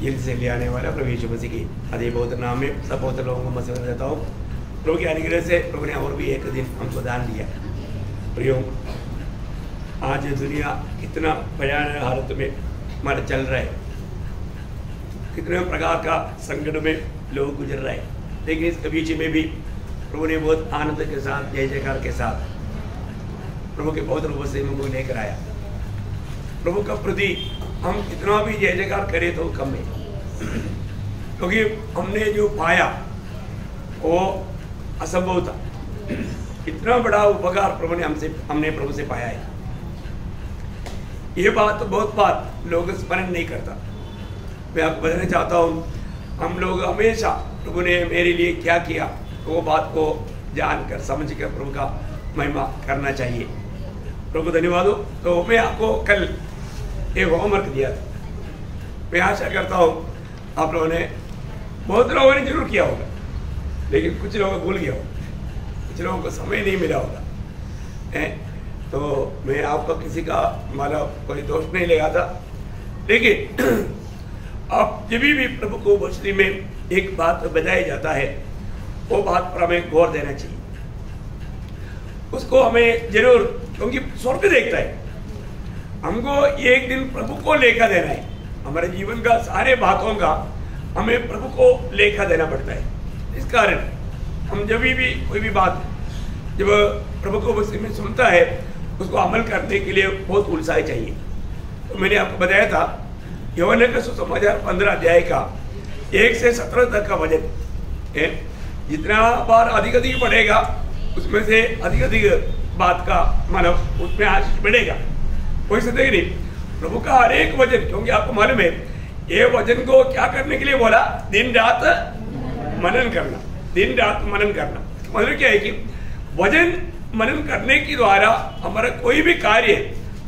Jail से ले आने वाला प्रभु यीशु मसीह की आदि बहुत नाम में सब बहुत लोगों को मसला देता हूँ। प्रभु के अनुग्रह से प्रभु ने और भी एक दिन हमको दान दिया प्रियो, आज दुनिया कितना भयानक हालत में हमारा चल रहा है। कितने प्रकार का संकट में लोग गुजर रहे लेकिन इस बीच में भी प्रभु ने बहुत आनंद के साथ, जय जयकार के साथ प्रभु के बहुत रूपों से लेकर आया। प्रभु का प्रति हम कितना भी जय जयकार करें तो कम है क्योंकि हमने जो पाया, वो असंभव था। इतना बड़ा उपकार प्रभु ने हमसे, हमने प्रभु से पाया है। ये बात तो बहुत बार लोग स्मरण नहीं करता। मैं आपको बताना चाहता हूँ, हम लोग हमेशा प्रभु ने मेरे लिए क्या किया तो वो बात को जानकर समझ कर प्रभु का महिमा करना चाहिए। प्रभु धन्यवाद हो। तो मैं आपको कल एक होमवर्क दिया था। मैं आशा करता हूँ। आप लोगों ने बहुत लोगों ने ज़रूर किया होगा। लेकिन कुछ लोगों भूल गया होगा। कुछ लोगों को समय नहीं मिला होगा? तो मैं आपको किसी का मतलब कोई दोष नहीं लगा था लेकिन आप जब भी प्रभु को बचने में एक बात बताया जाता है, वो बात पर हमें गौर देना चाहिए। उसको हमें ज़रूर, क्योंकि स्वर्ग देखता है। हमको एक दिन प्रभु को लेखा देना है। हमारे जीवन का, सारे बातों का हमें प्रभु को लेखा देना पड़ता है। इस कारण हम जब भी कोई भी बात, जब प्रभु को में सुनता है, उसको अमल करने के लिए बहुत उत्साह चाहिए। तो मैंने आपको बताया था यौवन का सुसमाचार पंद्रह अध्याय का, एक से सत्रह तक का वज़न है। जितना बार अधिक अधिक बढ़ेगा, उसमें से अधिक अधिक बात का मानव, उसमें आशीष बढ़ेगा। कोई सत्य नहीं प्रभु का हर एक वज़न क्योंकि आपको मालूम है, ये वज़न को क्या करने के लिए बोला? दिन रात मनन करना। दिन रात मनन करना। मतलब क्या है कि वज़न मनन करने के द्वारा हमारा कोई भी कार्य,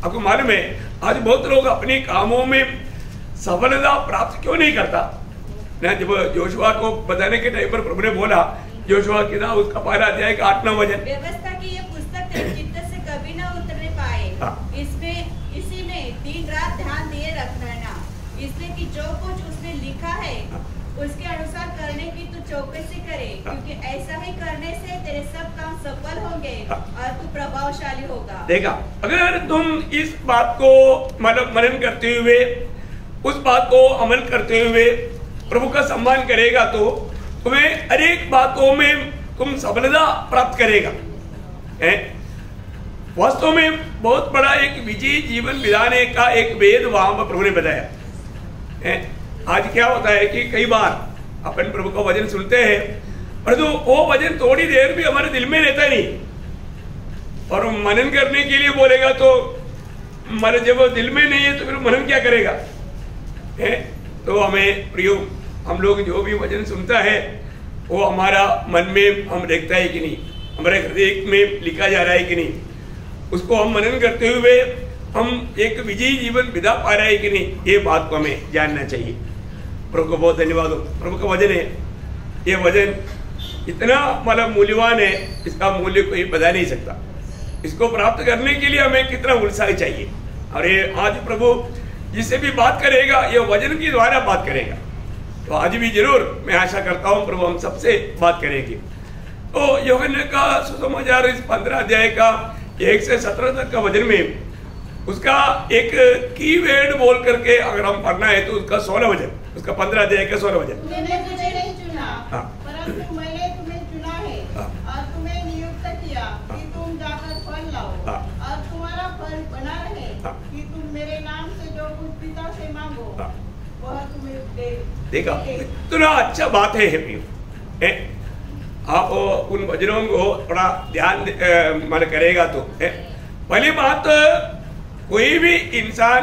आपको मालूम है, आज बहुत लोग अपने कामों में सफलता प्राप्त क्यों नहीं करता? ना जब जोशुआ को बताने के टाइम पर प्रभु ने बोला, जोशुआ के ना उसका पहला अध्याय का आठ नौ वज़न व्यवस्था की ये पुस्तक तेरे चित्त से कभी न उतरने पाए हाँ। इसमें इसी में दिन रात ध्यान दिए रखना ना इसलिए कि जो कुछ उसने लिखा है। उसके अनुसार करने की तू चौकसी करे। क्योंकि ऐसा ही करने से तेरे सब काम सफल होंगे। और तू प्रभावशाली होगा देखा, अगर तुम इस बात को मतलब मनन करते हुए, उस बात को अमल करते हुए प्रभु का सम्मान करेगा तो तुम्हें एक बातों में तुम सफलता प्राप्त करेगा वास्तव में बहुत बड़ा एक विजयी जीवन बिताने का एक वेद वहाँ पर प्रभु ने बताया? आज क्या होता है कि कई बार अपन प्रभु का वचन सुनते हैं, परंतु वो वचन थोड़ी देर भी हमारे दिल में रहता नहीं। और मनन करने के लिए बोलेगा तो मन जब दिल में नहीं है तो फिर मनन क्या करेगा? है? तो हमें प्रियो, हम लोग जो भी वचन सुनता है, वो हमारा मन में हम देखता है कि नहीं? हमारे हृदय में लिखा जा रहा है कि नहीं? उसको हम मनन करते हुए हम एक विजयी जीवन बिता पा रहे हैं कि नहीं, ये बात को हमें जानना चाहिए। प्रभु को बहुत धन्यवाद प्रभु का वज़न है। ये वज़न इतना मतलब मूल्यवान है, इसका मूल्य कोई बता नहीं सकता। इसको प्राप्त करने के लिए हमें कितना उत्साह चाहिए। और ये आज प्रभु जिससे भी बात करेगा, ये वज़न के द्वारा बात करेगा। तो आज भी ज़रूर मैं आशा करता हूँ प्रभु हम सबसे बात करेंगे। तो योगन का सुसमाचार इस पंद्रह अध्याय का एक से सत्रह तक का वज़न में उसका एक की वर्ड बोल करके अगर हम पढ़ना है तो उसका सोलह वज़न उसका पंद्रह अध्याय का सोलह वज़न मैंने तुझे नहीं चुना हाँ। परंतु मैंने तुम्हें चुना है हाँ। और तुम्हें नियुक्त किया कि तुम जाकर फल लाओ। और तुम्हारा फल बना रहे। कि तुम मेरे नाम से जो कुछ पिता से मांगो। वह तुम्हें दे देखा इतना अच्छा बात है हे प्रियो आप उन वजनों को थोड़ा ध्यान मन करेगा तो पहली बात कोई भी इंसान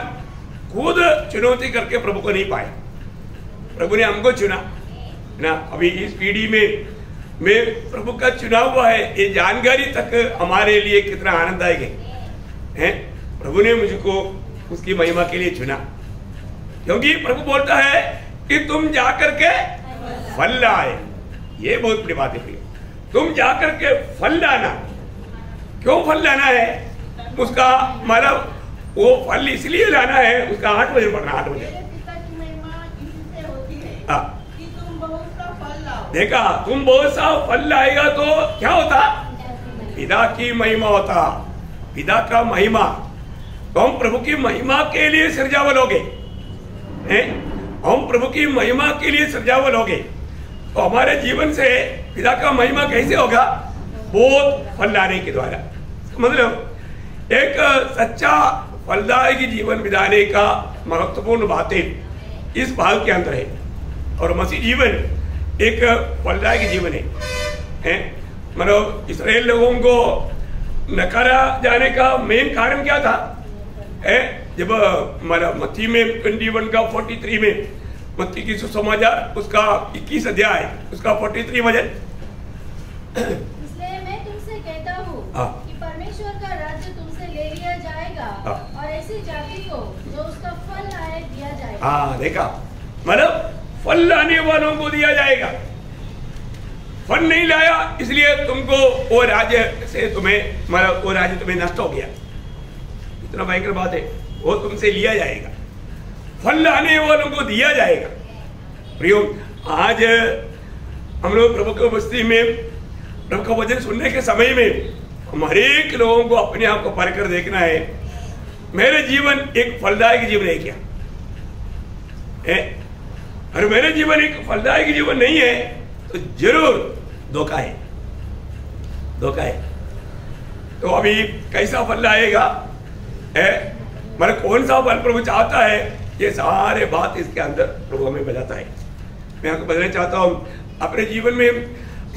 खुद चुनौती करके प्रभु को नहीं पाए। प्रभु ने हमको चुना। ना, अभी इस पीढ़ी में में प्रभु का चुना हुआ है। ये जानकारी तक हमारे लिए कितना आनंददायक है। हैं? प्रभु ने मुझको उसकी महिमा के लिए चुना। क्योंकि प्रभु बोलता है कि तुम जाकर के फल लाए। ये बहुत बड़ी बात है तुम जाकर के फल लाना। क्यों फल लाना है? उसका मतलब वो फल इसलिए लाना है उसका आठ बजे पढ़ना आठ बजे। हाँ कि तुम बहुत सा फल लाओ। देखा तुम बहुत सा फल लाएगा तो क्या होता? पिता की महिमा। होता। पिता का महिमा। तो हम प्रभु की महिमा के लिए सृजावल हो? गए हम प्रभु की महिमा के लिए सृजावल हो गए तो हमारे जीवन से पिता का महिमा कैसे होगा? बहुत फल लाने के द्वारा। मतलब एक सच्चा फलदायक जीवन बिताने का महत्वपूर्ण बातें इस भाग के अंदर है। और मसीह जीवन एक फलदायक जीवन है। हैं? मतलब इसराइल लोगों को नकारा जाने का मेन कारण क्या था? है? जब मतलब मत्ती में ट्वेंटी वन का फोर्टी थ्री में मत्ती की सुसमाचार उसका इक्कीस अध्याय उसका फोर्टी थ्री वज़न इसलिए मैं तुमसे कहता हूँ हाँ। कि परमेश्वर का राज्य तुमसे ले लिया जाएगा हाँ। जाएगा। हाँ देखा। मतलब फल लाने वालों को दिया जाएगा। फल नहीं लाया, इसलिए तुमको वो राज्य से तुम्हें मतलब वो राज्य तुम्हें नष्ट हो गया। इतना भयंकर बात है। वो तुमसे लिया जाएगा। फल लाने वालों को दिया जाएगा। प्रियो, आज हम लोग प्रभु की बस्ती में, प्रभु का वचन सुनने के समय में, हम हरेक लोगों को अपने आप को परकर देखना है। मेरे जीवन एक फलदायक जीवन है क्या? है? और मेरे जीवन एक फलदायक जीवन नहीं है तो ज़रूर धोखा है। धोखा है। तो अभी कैसा फल लाएगा? है? मतलब कौन सा फल प्रभु चाहता है? ये सारे बात इसके अंदर प्रभु हमें बताता है। मैं आपको बताना चाहता हूँ, अपने जीवन में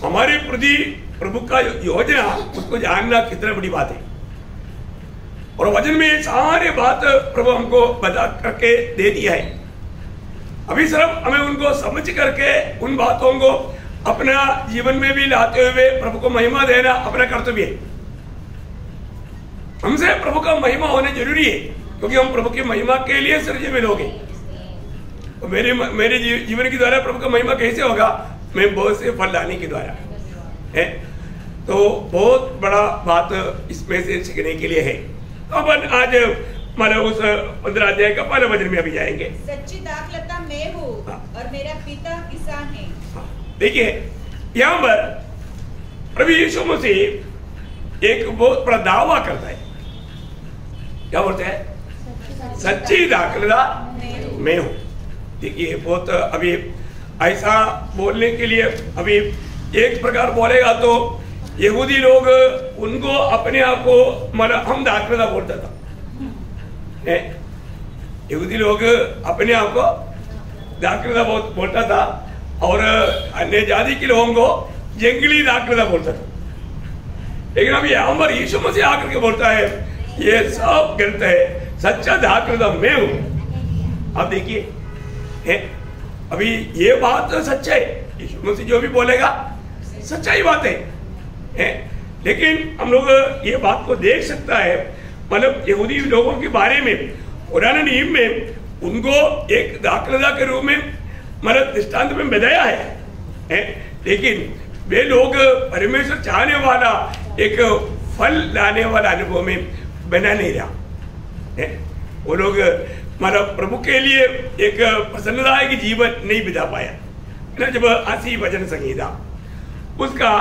हमारे प्रति प्रभु का योजना, उसको जानना कितना बड़ी बात है। और वचन में ये सारे बात प्रभु हमको बता करके दे दिया है। अभी सिर्फ़ हमें उनको समझ करके उन बातों को अपना जीवन में भी लाते हुए प्रभु को महिमा देना अपना कर्तव्य है। हमसे प्रभु का महिमा होने ज़रूरी है, क्योंकि हम प्रभु की महिमा के लिए सृजे में लोग तो मेरे मेरे जीवन के द्वारा प्रभु का महिमा कैसे होगा? मैं बहुत से फल लाने के द्वारा है। तो बहुत बड़ा बात इसमें से सीखने के लिए है। अपन आज मतलब उस पंद्रह अध्याय का पहले वचन में अभी जाएँगे। सच्ची दाखलता मैं हूँ हाँ। और मेरा पिता किसान है। हाँ, देखिए यहाँ पर प्रभु यीशु मसीह एक बहुत बड़ा दावा करता है। क्या बोलते हैं? सच्ची दाखलता मैं हूँ। देखिए बहुत अभी ऐसा बोलने के लिए अभी एक प्रकार बोलेगा तो यहूदी लोग उनको अपने आप को मतलब हम दाखलता बोलता था? यहूदी लोग अपने आप को बहुत बोलता था और अन्य जाति के लोगों को जंगली दाखलता बोलता था। लेकिन अभी यहाँ पर यीशु मसीह आकर के बोलता है, ये सब गलत है, सच्चा दाखलता मैं हूँ। आप देखिए अभी ये बात तो सच है। यीशु मसीह जो भी बोलेगा, सच्चाई बात है। है लेकिन हम लोग ये बात को देख सकता है मतलब यहूदी लोगों के बारे में पुराने नियम में उनको एक दाखलता के रूप में मतलब दृष्टांत में बताया है, है? लेकिन वे लोग परमेश्वर चाहने वाला एक फल लाने वाला अनुभव में बना नहीं रहा है? वो लोग मतलब प्रभु के लिए एक प्रसन्नदायक जीवन नहीं बिता पाया। ना जब आसी भजन संगीता उसका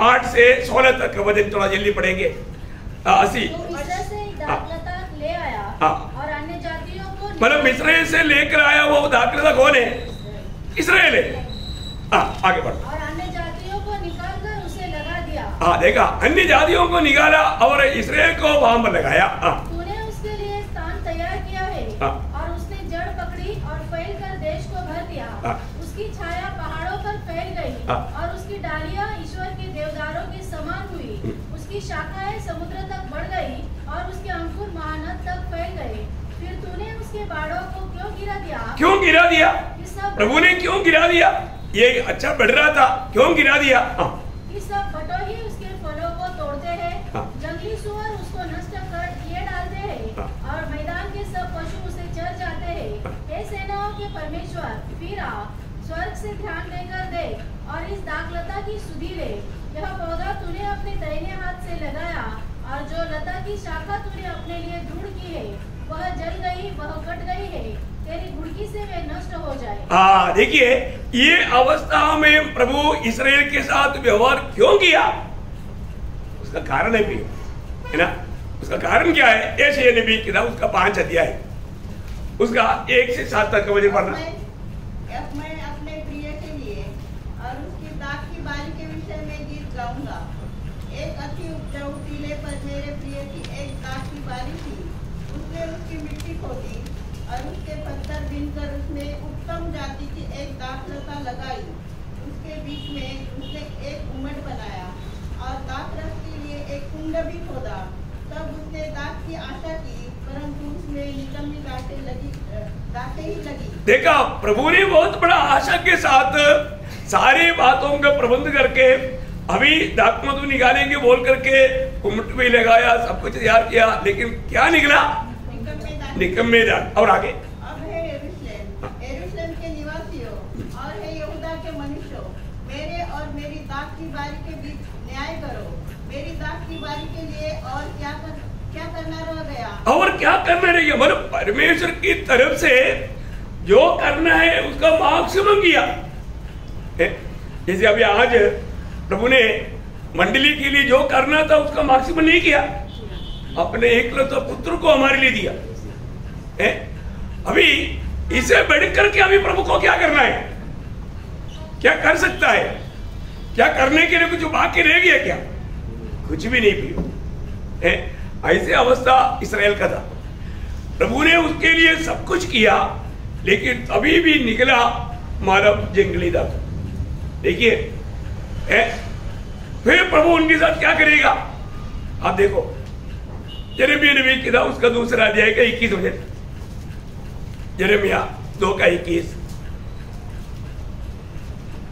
आठ से सोलह तक का वज़न थोड़ा जल्दी पड़ेंगे अस्सी। तो मिस्र से दाखलता ले आया हाँ। और अन्य जातियों को मतलब इसराइल से लेकर आया वो दाखलता कौन है? इसराइल है। हाँ आगे बढ़ो। और अन्य जातियों को निकाल कर उसे लगा दिया। हाँ देखा अन्य जातियों को निकाला और इसराइल को वहाँ पर लगाया। हाँ। तूने उसके लिए स्थान तैयार किया है हाँ। और उसने जड़ पकड़ी और फैल कर देश को भर दिया। हाँ। उसकी छाया पहाड़ों पर फैल गई हाँ। और उसकी डालियाँ ईश्वर के देवदारों के समान हुई हम्म। उसकी शाखाएँ समुद्र तक बढ़ गई और उसके अंकुर महानद तक फैल गए। फिर तूने उसके बाड़ों को क्यों गिरा दिया? क्यों गिरा दिया? प्रभु ने क्यों गिरा दिया? ये अच्छा बढ़ रहा था क्यों गिरा दिया? हाँ। ये सब बटोही उसके फलों को तोड़ते हैं। हाँ। जंगली सुअर उसको नष्ट कर किए डालते हैं। हाँ। और मैदान के सब पशु उसे चर जाते हैं। हाँ। हे सेनाओं के परमेश्वर फिर आ स्वर्ग से ध्यान देकर दे और इस दाखलता की सुधि ले। यह पौधा तूने अपने दाहिने हाथ से लगाया और जो लता की शाखा तूने अपने लिए दृढ़ की है वह जल गई वह कट गई है। तेरी से वे नष्ट हो जाए। हाँ देखिए ये अवस्था में प्रभु इसराइल के साथ व्यवहार क्यों किया? उसका कारण है भी है ना? उसका कारण क्या है? ऐसे ये नबी किताब उसका पाँच अध्याय उसका एक से सात तक अब पढ़ना मैं अब मैं अपने प्रिय के लिए और उसकी दाग की बारी के विषय में गीत गाऊँगा एक अति उपजाऊ टीले पर मेरे प्रिय की एक दाग की बारी थी उसने उसकी मिट्टी खोदी और उसके बीनकर उसमें उत्तम जाति की एक दाखलता लगाई। उसके बीच में उसने एक उमट बनाया और रस के लिए एक कुंड भी खोदा। तब उसने दाख की आशा की परंतु उसमें निकम्मी गांठें लगी गांठें ही लगी। देखा प्रभु ने बहुत बड़ा आशा के साथ सारी बातों का प्रबंध करके अभी दाकमधु निकालेंगे बोल करके कुमट भी लगाया सब कुछ तैयार किया लेकिन क्या निकला? निकम्मे दाग और आगे अब है यरूशलेम यरूशलेम के निवासियों और है यहूदा के मनुष्यों मेरे और मेरी दाग की बारी के बीच न्याय करो मेरी दाग की बारी के लिए और क्या कर रह और क्या करना रहेगा मतलब परमेश्वर की तरफ़ से जो करना है, उसका मैक्सिमम किया जैसे अभी आज प्रभु ने मंडली के लिए जो करना था, उसका मैक्सिमम नहीं किया। अपने एकलौते पुत्र को हमारे लिए दिया। है? अभी इसे बढ़कर के अभी प्रभु को क्या करना है? क्या कर सकता है? क्या करने के लिए कुछ बाकी रह गया क्या? कुछ भी नहीं पियो। ऐसे अवस्था इसराइल का था। प्रभु ने उसके लिए सब कुछ किया लेकिन तभी भी निकला मानव जंगली दाग देखिए फिर प्रभु उनके साथ क्या करेगा? आप देखो जरेमिया नबी की था उसका दूसरा अध्याय का इक्कीस वज़न जरेमिया दो का इक्कीस।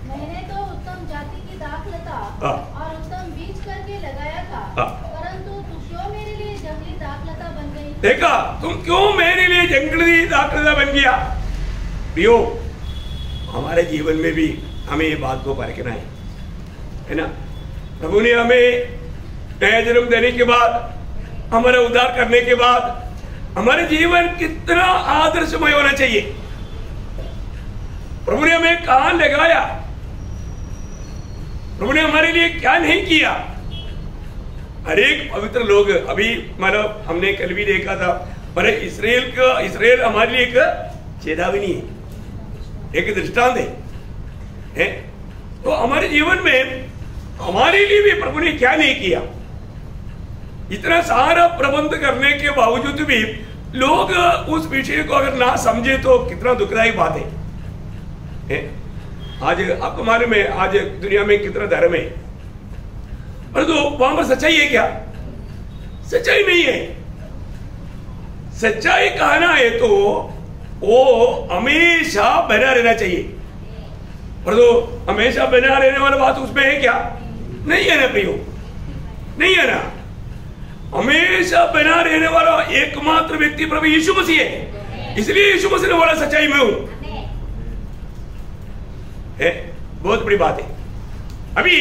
मैंने तो उत्तम जाति की दाखलता हाँ। और उत्तम बीज करके लगाया था हाँ। परंतु तू क्यों मेरे लिए जंगली दाखलता बन गई देखा, तुम क्यों मेरे लिए जंगली दाखिला बन गया? प्रियो, हमारे जीवन में भी हमें ये बात को परखना है। है ना? प्रभु ने हमें नया जन्म देने के बाद, हमारा उद्धार करने के बाद, हमारे जीवन कितना आदर्शमय होना चाहिए। प्रभु ने हमें कहा, लगाया। प्रभु ने हमारे लिए क्या नहीं किया? हरेक पवित्र लोग अभी मतलब हमने कल भी देखा था पर इसराइल का इसराइल हमारे लिए एक चेतावनी है एक दृष्टांत है, है? तो हमारे जीवन में हमारे लिए भी प्रभु ने क्या नहीं किया? इतना सारा प्रबंध करने के बावजूद भी लोग उस विषय को अगर ना समझे तो कितना दुखदायी बात है? आज आपको मालूम है आज दुनिया में कितना धर्म है। परंतु वहाँ पर सच्चाई है क्या? सच्चाई नहीं है। सच्चाई कहना है तो वो हमेशा बना रहना चाहिए। परंतु हमेशा बना रहने वाला बात उसमें है क्या? नहीं है ना प्रियो। नहीं है ना। हमेशा बना रहने वाला एकमात्र व्यक्ति प्रभु यीशु मसीह है। इसलिए यीशु मसीह ने बोला, सच्चाई में हूँ। है? बहुत बड़ी बात है। अभी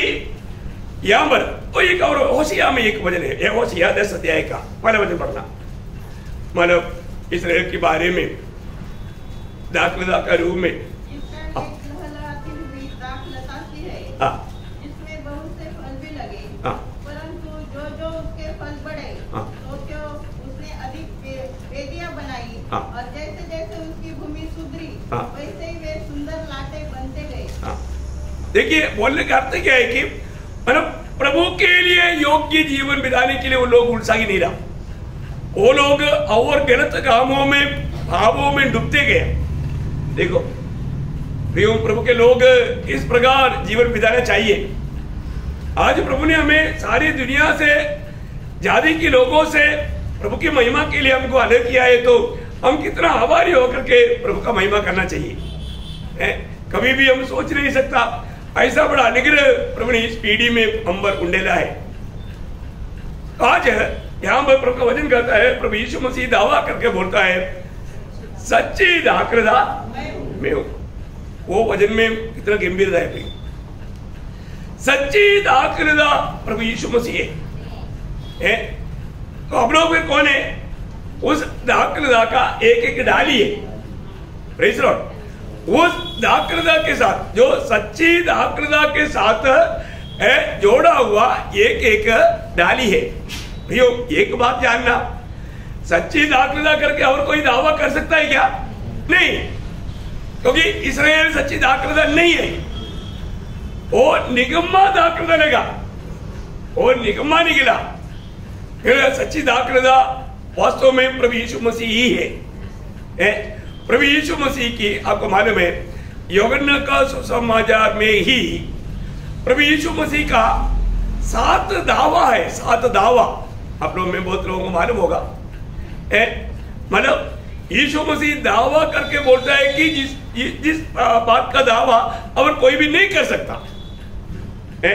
यहाँ पर तो एक और होशिया में एक वज़न है। ये होशिया दस अध्याय का। पहला वज़न पढ़ना। मतलब इसराइल के बारे में दाखलता का रूप में। हाँ। एक लहलहाती हुई दाखलता सी जिसमें बहुत से फल भी लगे। परंतु जो जो उसके फल बढ़े क्यों उसने अधिक वे- वेदियाँ बनाई? हाँ। और जैसे जैसे उसकी भूमि सुधरी हाँ। वैसे ही वे सुंदर लाटे बनते गए। हाँ। देखिए बोलने का अर्थ क्या है कि प्रभु के लिए योग्य जीवन बिताने के लिए वो लोग उत्साही नहीं रहा। वो लोग और गलत कामों में, भावों में डूबते गए। देखो, प्रियो, प्रभु के लोग इस प्रकार जीवन बिताना चाहिए। आज प्रभु ने हमें सारी दुनिया से, जाति के लोगों से, प्रभु की महिमा के लिए हमको अलग किया है तो हम कितना आभारी होकर के प्रभु का महिमा करना चाहिए। कभी भी हम सोच नहीं सकता। ऐसा बड़ा अनुग्रह प्रभु ने इस पीढ़ी में हम पर उंडेला है। आज यहाँ पर प्रभु का वचन कहता है प्रभु यीशु मसीह दावा करके बोलता है सच्ची दाकृदा मैं हूँ। वो वज़न में कितना गंभीर है प्रिय सच्ची दाकृदा प्रभु यीशु मसीह है, तो हम लोग कौन है? उस दाकृदा का एक एक डाली है. उस दाकृता के साथ जो सच्ची दाकृता के साथ है, जोड़ा हुआ एक एक डाली है। भैया एक बात जानना सच्ची दाखिला करके और कोई दावा कर सकता है क्या? नहीं क्योंकि इसराइल सच्ची दाखिला नहीं है। वो निगम्मा दाखिला लेगा। वो निगम्मा निकला। फिर सच्ची दाखिला वास्तव में प्रभु यीशु मसीह ही है, है? प्रभु यीशु मसीह की आपको मालूम है योगन का सुसमाचार में ही प्रभु यीशु मसीह का सात दावा है, सात दावा। आप लोग में बहुत लोगों को मालूम होगा। मतलब यीशु मसीह दावा करके बोलता है कि जिस जिस बात का दावा और कोई भी नहीं कर सकता। है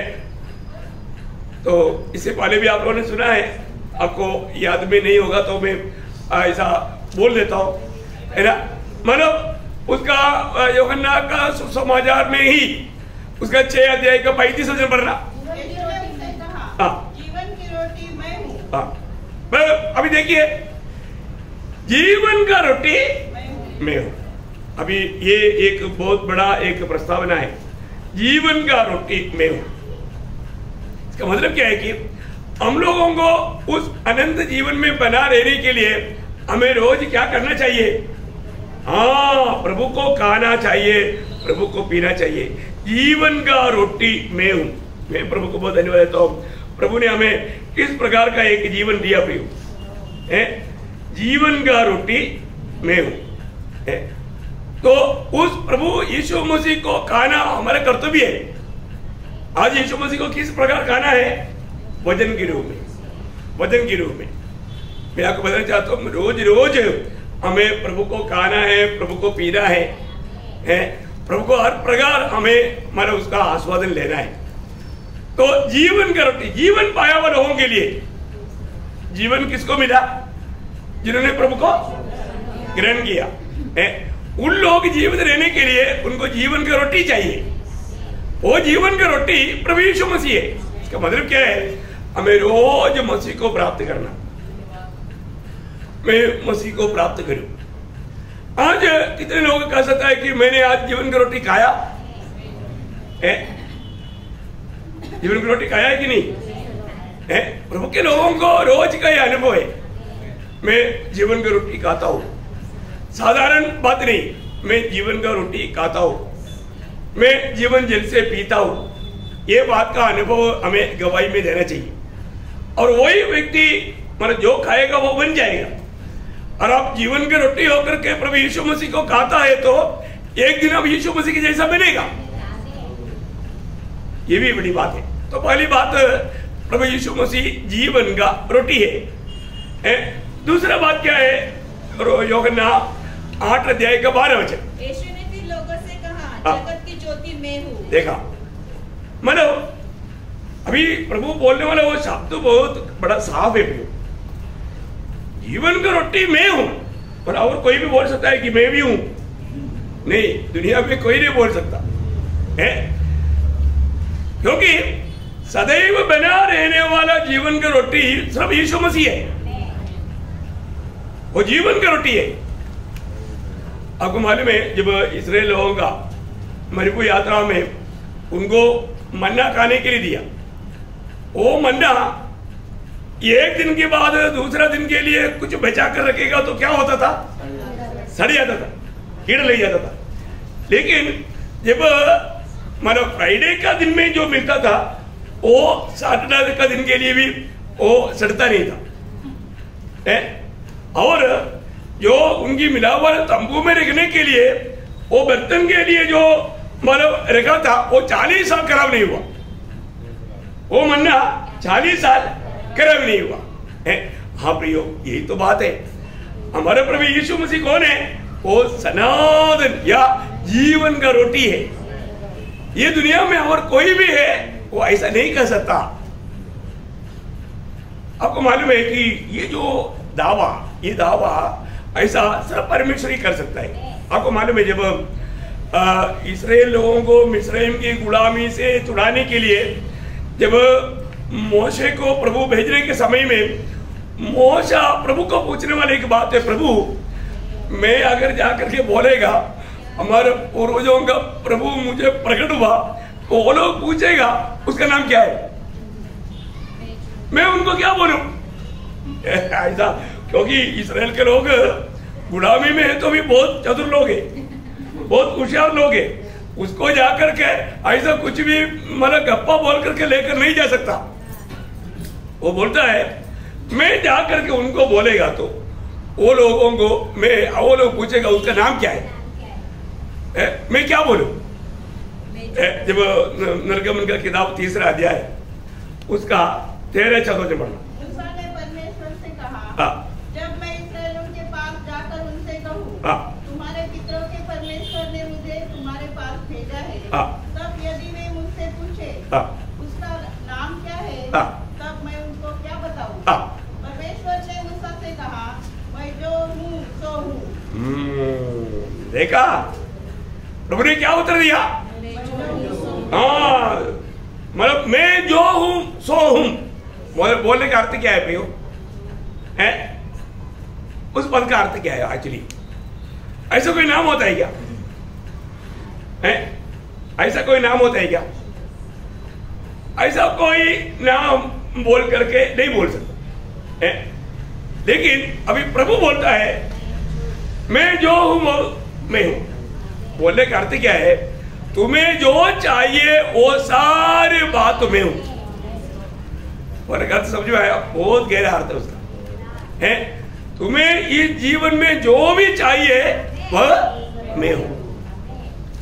तो इससे पहले भी आप लोगों ने सुना है, आपको याद में नहीं होगा तो मैं ऐसा बोल देता हूँ। है ना? मतलब उसका योगन्ना का समाचार में ही उसका छह अध्याय का पैंतीस वचन उनसे कहा हाँ। हूँ। मैं, अभी देखिए, जीवन का रोटी में हूँ। अभी ये एक बहुत बड़ा एक प्रस्तावना है, जीवन का रोटी में हूँ। इसका मतलब क्या है कि हम लोगों को उस अनंत जीवन में बना रहने के लिए हमें रोज क्या करना चाहिए? हाँ प्रभु को खाना चाहिए, प्रभु को पीना चाहिए। जीवन का रोटी मैं हूँ। मैं प्रभु को बहुत धन्यवाद देता हूँ। प्रभु ने हमें किस प्रकार का एक जीवन दिया प्रियो? जीवन का रोटी मैं हूँ। तो उस प्रभु यीशु मसीह को खाना हमारा कर्तव्य है। आज यीशु मसीह को किस प्रकार खाना है? वज़न के रूप में। वज़न के रूप में। मैं आपको बताना चाहता हूँ रोज रोज हमें प्रभु को खाना है, प्रभु को पीना है है? प्रभु को हर प्रकार हमें हमारा उसका आस्वादन लेना है। तो जीवन का रोटी, जीवन पाया हुआ लोगों के लिए, जीवन किसको मिला? जिन्होंने प्रभु को ग्रहण किया, है? उन लोग जीवित रहने के लिए उनको जीवन का रोटी चाहिए। वो जीवन का रोटी प्रभु यीशु मसीह है। इसका मतलब क्या है? हमें रोज मसीह को प्राप्त करना। मैं मसीह को प्राप्त करूँ। आज कितने लोग कह सकता है कि मैंने आज जीवन की रोटी खाया? है? जीवन की रोटी खाया है कि नहीं? है? प्रभु के लोगों को रोज का यह अनुभव है। मैं जीवन की रोटी खाता हूँ। साधारण बात नहीं, मैं जीवन का रोटी खाता हूँ। मैं जीवन जल से पीता हूँ। ये बात का अनुभव हमें गवाही में देना चाहिए। और वही व्यक्ति मतलब जो खाएगा वो बन जाएगा। और आप जीवन की रोटी होकर के प्रभु यीशु मसीह को खाता है तो एक दिन अब यीशु मसीह के जैसा बनेगा। ये भी बड़ी बात है। तो पहली बात प्रभु यीशु मसीह जीवन का रोटी है, है? दूसरा बात क्या है? योगना आठ अध्याय का बारह वचन। यीशु ने फिर लोगों से कहा हाँ। जगत की ज्योति मैं हूँ। देखा। मतलब अभी प्रभु बोलने वाला वो शब्द बहुत बड़ा साफ़ है। प्रभु जीवन का रोटी मैं हूँ। पर और कोई भी बोल सकता है कि मैं भी हूँ। नहीं, दुनिया में कोई नहीं बोल सकता। है? क्योंकि सदैव बना रहने वाला जीवन का रोटी सब यीशु मसीह है। वो जीवन का रोटी है। आपको मालूम है, जब इसराइल लोगों का मरिपु यात्रा में उनको मन्ना खाने के लिए दिया। वो मन्ना एक दिन के बाद दूसरा दिन के लिए कुछ बचा कर रखेगा तो क्या होता था? सड़ जाता था, कीड़ लग जाता था। लेकिन जब मतलब फ्राइडे का दिन में जो मिलता था, वो सैटरडे का दिन के लिए भी वो सड़ता नहीं था। है? और जो उनकी मिलावट तंबू में रखने के लिए, वो बर्तन के लिए जो मतलब रखा था, वो चालीस साल खराब नहीं हुआ। वो मन्ना चालीस साल खराब नहीं हुआ। है? हाँ प्रियो, यही तो बात है। हमारे प्रभु यीशु मसीह कौन है? वो सनातन या जीवन का रोटी है। ये दुनिया में और कोई भी है, वो ऐसा नहीं कर सकता। आपको मालूम है कि ये जो दावा, ये दावा ऐसा सिर्फ़ परमेश्वर ही कर सकता है। आपको मालूम है जब इसराइल लोगों को मिस्रैम की गुलामी से छुड़ाने के लिए जब मोशे को प्रभु भेजने के समय में मोशा प्रभु को पूछने वाले एक बात है, प्रभु, मैं अगर जाकर के बोलेगा हमारे पूर्वजों का प्रभु मुझे प्रकट हुआ तो वो लोग पूछेगा, उसका नाम क्या है? मैं उनको क्या बोलू? ऐसा, क्योंकि इसराइल के लोग गुलामी में है तो भी बहुत चतुर लोग है, बहुत होशियार लोग है। उसको जाकर के ऐसा कुछ भी मतलब गप्पा बोल करके लेकर नहीं जा सकता। वो बोलता है मैं जा करके उनको बोलेगा तो वो लोगों को मैं वो लोग पूछेगा उसका नाम क्या है? ए, मैं क्या बोलूँ? ए, जब नरगमन का किताब तीसरा अध्याय उसका तेरह चौदह से पढ़ना। हाँ। हाँ। है। हाँ। तब यदि वे मुझसे पूछे हाँ। उसका नाम क्या है हाँ। तब मैं उनको क्या बताऊँ हाँ परमेश्वर ने मूसा से कहा मैं जो हूँ सो हूँ हम्म, देखा? प्रभु ने क्या उत्तर दिया? हाँ मतलब मैं जो हूँ, सो हूँ। बोल- बोलने का अर्थ क्या है प्रियो? है? उस पद का अर्थ क्या है एक्चुअली ऐसा कोई नाम होता है क्या? है? ऐसा कोई नाम होता है क्या? ऐसा कोई नाम बोल करके नहीं बोल सकता। है? लेकिन अभी प्रभु बोलता है मैं जो हूँ मैं हूँ। बोलने का अर्थ क्या है? तुम्हें जो चाहिए, वो सारी बात तुम्हें हूँ। बोलने का समझ में आया? बहुत गहरा अर्थ है उसका। है? तुम्हें इस जीवन में जो भी चाहिए, वह मैं हूँ।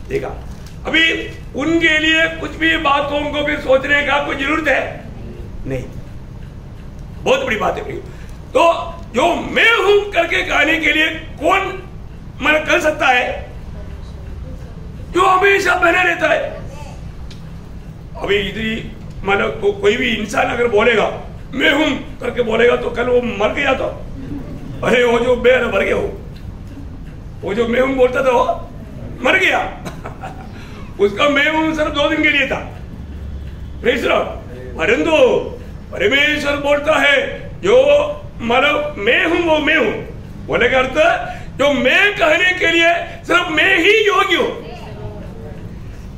देखा? अभी उनके लिए कुछ भी बातों को भी सोचने का कोई ज़रूरत है? नहीं। बहुत बड़ी बात है। तो जो मैं हूँ करके कहने के लिए कौन मन कर सकता है? जो हमेशा बना रहता है। अभी इधर मतलब को, कोई भी इंसान अगर बोलेगा मैं हूँ करके बोलेगा तो कल वो मर गया तो। अरे वो जो मैं मर गया वो वो जो मैं हूँ बोलता था वो मर गया। उसका मैं हूँ सिर्फ़ दो दिन के लिए था। परंतु परमेश्वर बोलता है जो मतलब मैं हूँ, वो मैं हूँ। बोले का अर्थ, जो मैं कहने के लिए सिर्फ़ मैं ही योग्य हूँ।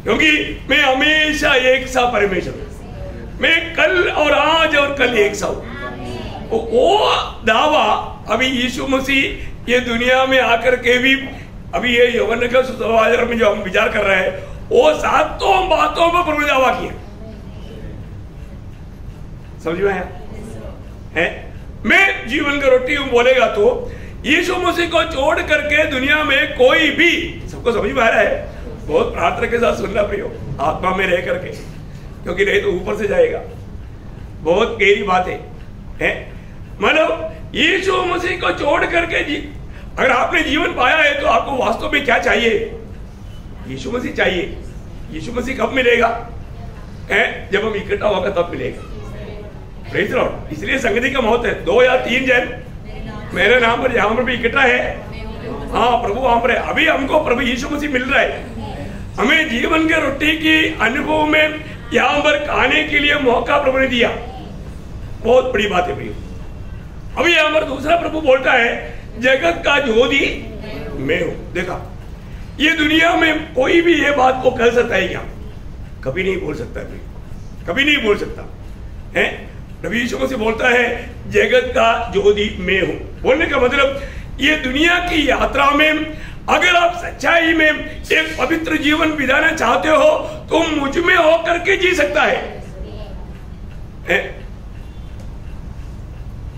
क्योंकि मैं हमेशा एक सा परमेश्वर। मैं कल और आज और कल एक सा हूँ। वो- वो दावा, अभी यीशु मसीह ये दुनिया में आकर के भी, अभी ये यवन का सुसमाचार में जो हम विचार कर रहे हैं, वो सातों बातों पर प्रभु दावा किया। समझ में आया? है? मैं जीवन का रोटी हूँ बोलेगा तो यीशु मसीह को छोड़ करके दुनिया में कोई भी, सबको समझ में आ रहा है? बहुत प्रार्थना के साथ सुनना प्रियो, आत्मा में रह करके, क्योंकि नहीं तो ऊपर से जाएगा। बहुत गहरी बात है। है मतलब यीशु मसीह को छोड़ करके जी, अगर आपने जीवन पाया है तो आपको वास्तव में क्या चाहिए? यीशु मसीह चाहिए। यीशु मसीह कब मिलेगा? है? जब हम इकट्ठा होगा तब मिलेगा. इसलिए संगति का महत्व है। दो या तीन जन। मेरे नाम पर यहाँ पर भी इकट्ठा है। हाँ प्रभु वहाँ पर है। अभी हमको प्रभु यीशु मसीह मिल रहा है। हमें जीवन के रोटी की अनुभव में यहाँ पर खाने के लिए मौका प्रभु ने दिया। बहुत बड़ी बात है प्रिय अभी यहाँ पर दूसरा प्रभु बोलता है, जगत का ज्योति मैं हूँ। देखा, ये दुनिया में कोई भी ये बात को कह सकता है क्या कभी नहीं बोल सकता कभी नहीं बोल सकता। है? नबी यीशु मसीह बोलता है जगत का ज्योति मैं हूँ। बोलने का मतलब ये दुनिया की यात्रा में अगर आप सच्चाई में एक पवित्र जीवन बिताना चाहते हो तो मुझमें होकर के जी सकता है, है?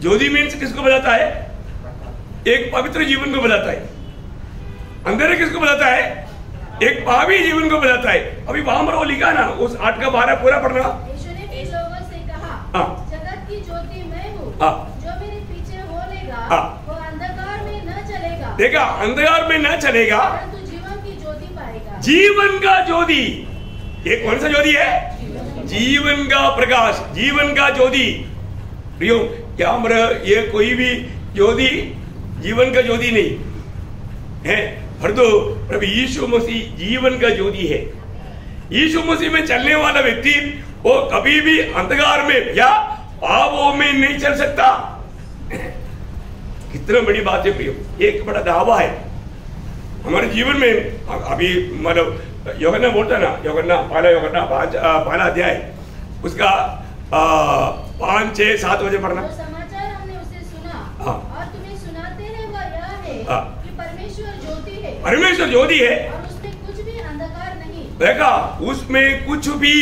ज्योति मीन्स किसको बताता है? एक पवित्र जीवन को बताता है। अंधेरे किसको बताता है? एक पावी जीवन को बताता है। अभी वहाँ पर वो लिखा ना उस आठ का बारह पूरा पढ़ना। हाँ। हूँ। हाँ। जो मेरे पीछे लेगा। वो अंधकार में न चलेगा। देखा अंधकार में न चलेगा। जीवन की ज्योति पाएगा। जीवन का ज्योति। ये कौन सा ज्योति है? जीवन। का प्रकाश जीवन का ज्योति। प्रियो क्या ये कोई भी ज्योति जीवन का ज्योति नहीं? है? पर तो प्रभु यीशु मसीह जीवन का ज्योति है। यीशु मसीह में चलने वाला व्यक्ति वो कभी भी अंधकार में या पापों में नहीं चल सकता। कितना बड़ी बात है। प्रियो एक बड़ा दावा है। हमारे जीवन में अभी मतलब योगन्ना बोलता ना योगन्ना पहला योगन्ना पाँच पहला अध्याय। उसका पाँच छः सात बजे पढ़ना। हाँ। और तुम्हें सुनाते हैं वह यह। कि परमेश्वर ज्योति है। परमेश्वर ज्योति है। और उसमें कुछ भी अंधकार नहीं। देखा उसमें कुछ भी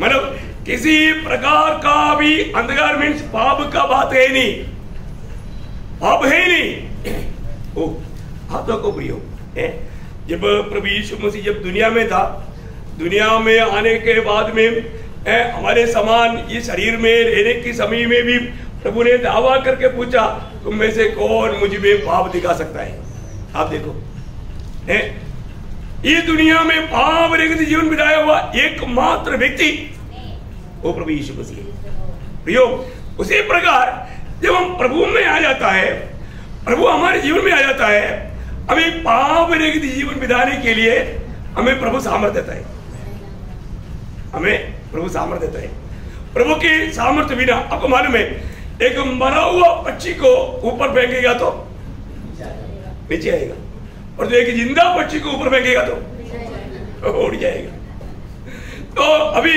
मतलब किसी प्रकार का भी अंधकार मीन्स पाप का बात है नहीं। पाप है नहीं। ओ हाथों को प्रियो जब प्रभु यीशु मसीह जब दुनिया में था दुनिया में आने के बाद में है, हमारे समान ये शरीर में रहने की समय में भी प्रभु ने दावा करके पूछा तुम में से कौन मुझमें पाप दिखा सकता है? आप देखो है? इस दुनिया में पाप रहित जीवन बिताया हुआ एकमात्र व्यक्ति वो प्रभु यीशु मसीह। प्रियो, उसी प्रकार जब हम प्रभु में आ जाता है, प्रभु हमारे जीवन में आ जाता है, हमें पाप रहित जीवन बिताने के लिए हमें प्रभु सामर्थ्य देता है। हमें प्रभु सामर्थ्य देता है। प्रभु के सामर्थ्य बिना आपको मालूम है, एक मरा हुआ पक्षी को ऊपर फेंकेगा तो नीचे आएगा, और जो एक ज़िंदा पक्षी को ऊपर फेंकेगा तो उड़ जाएगा। तो अभी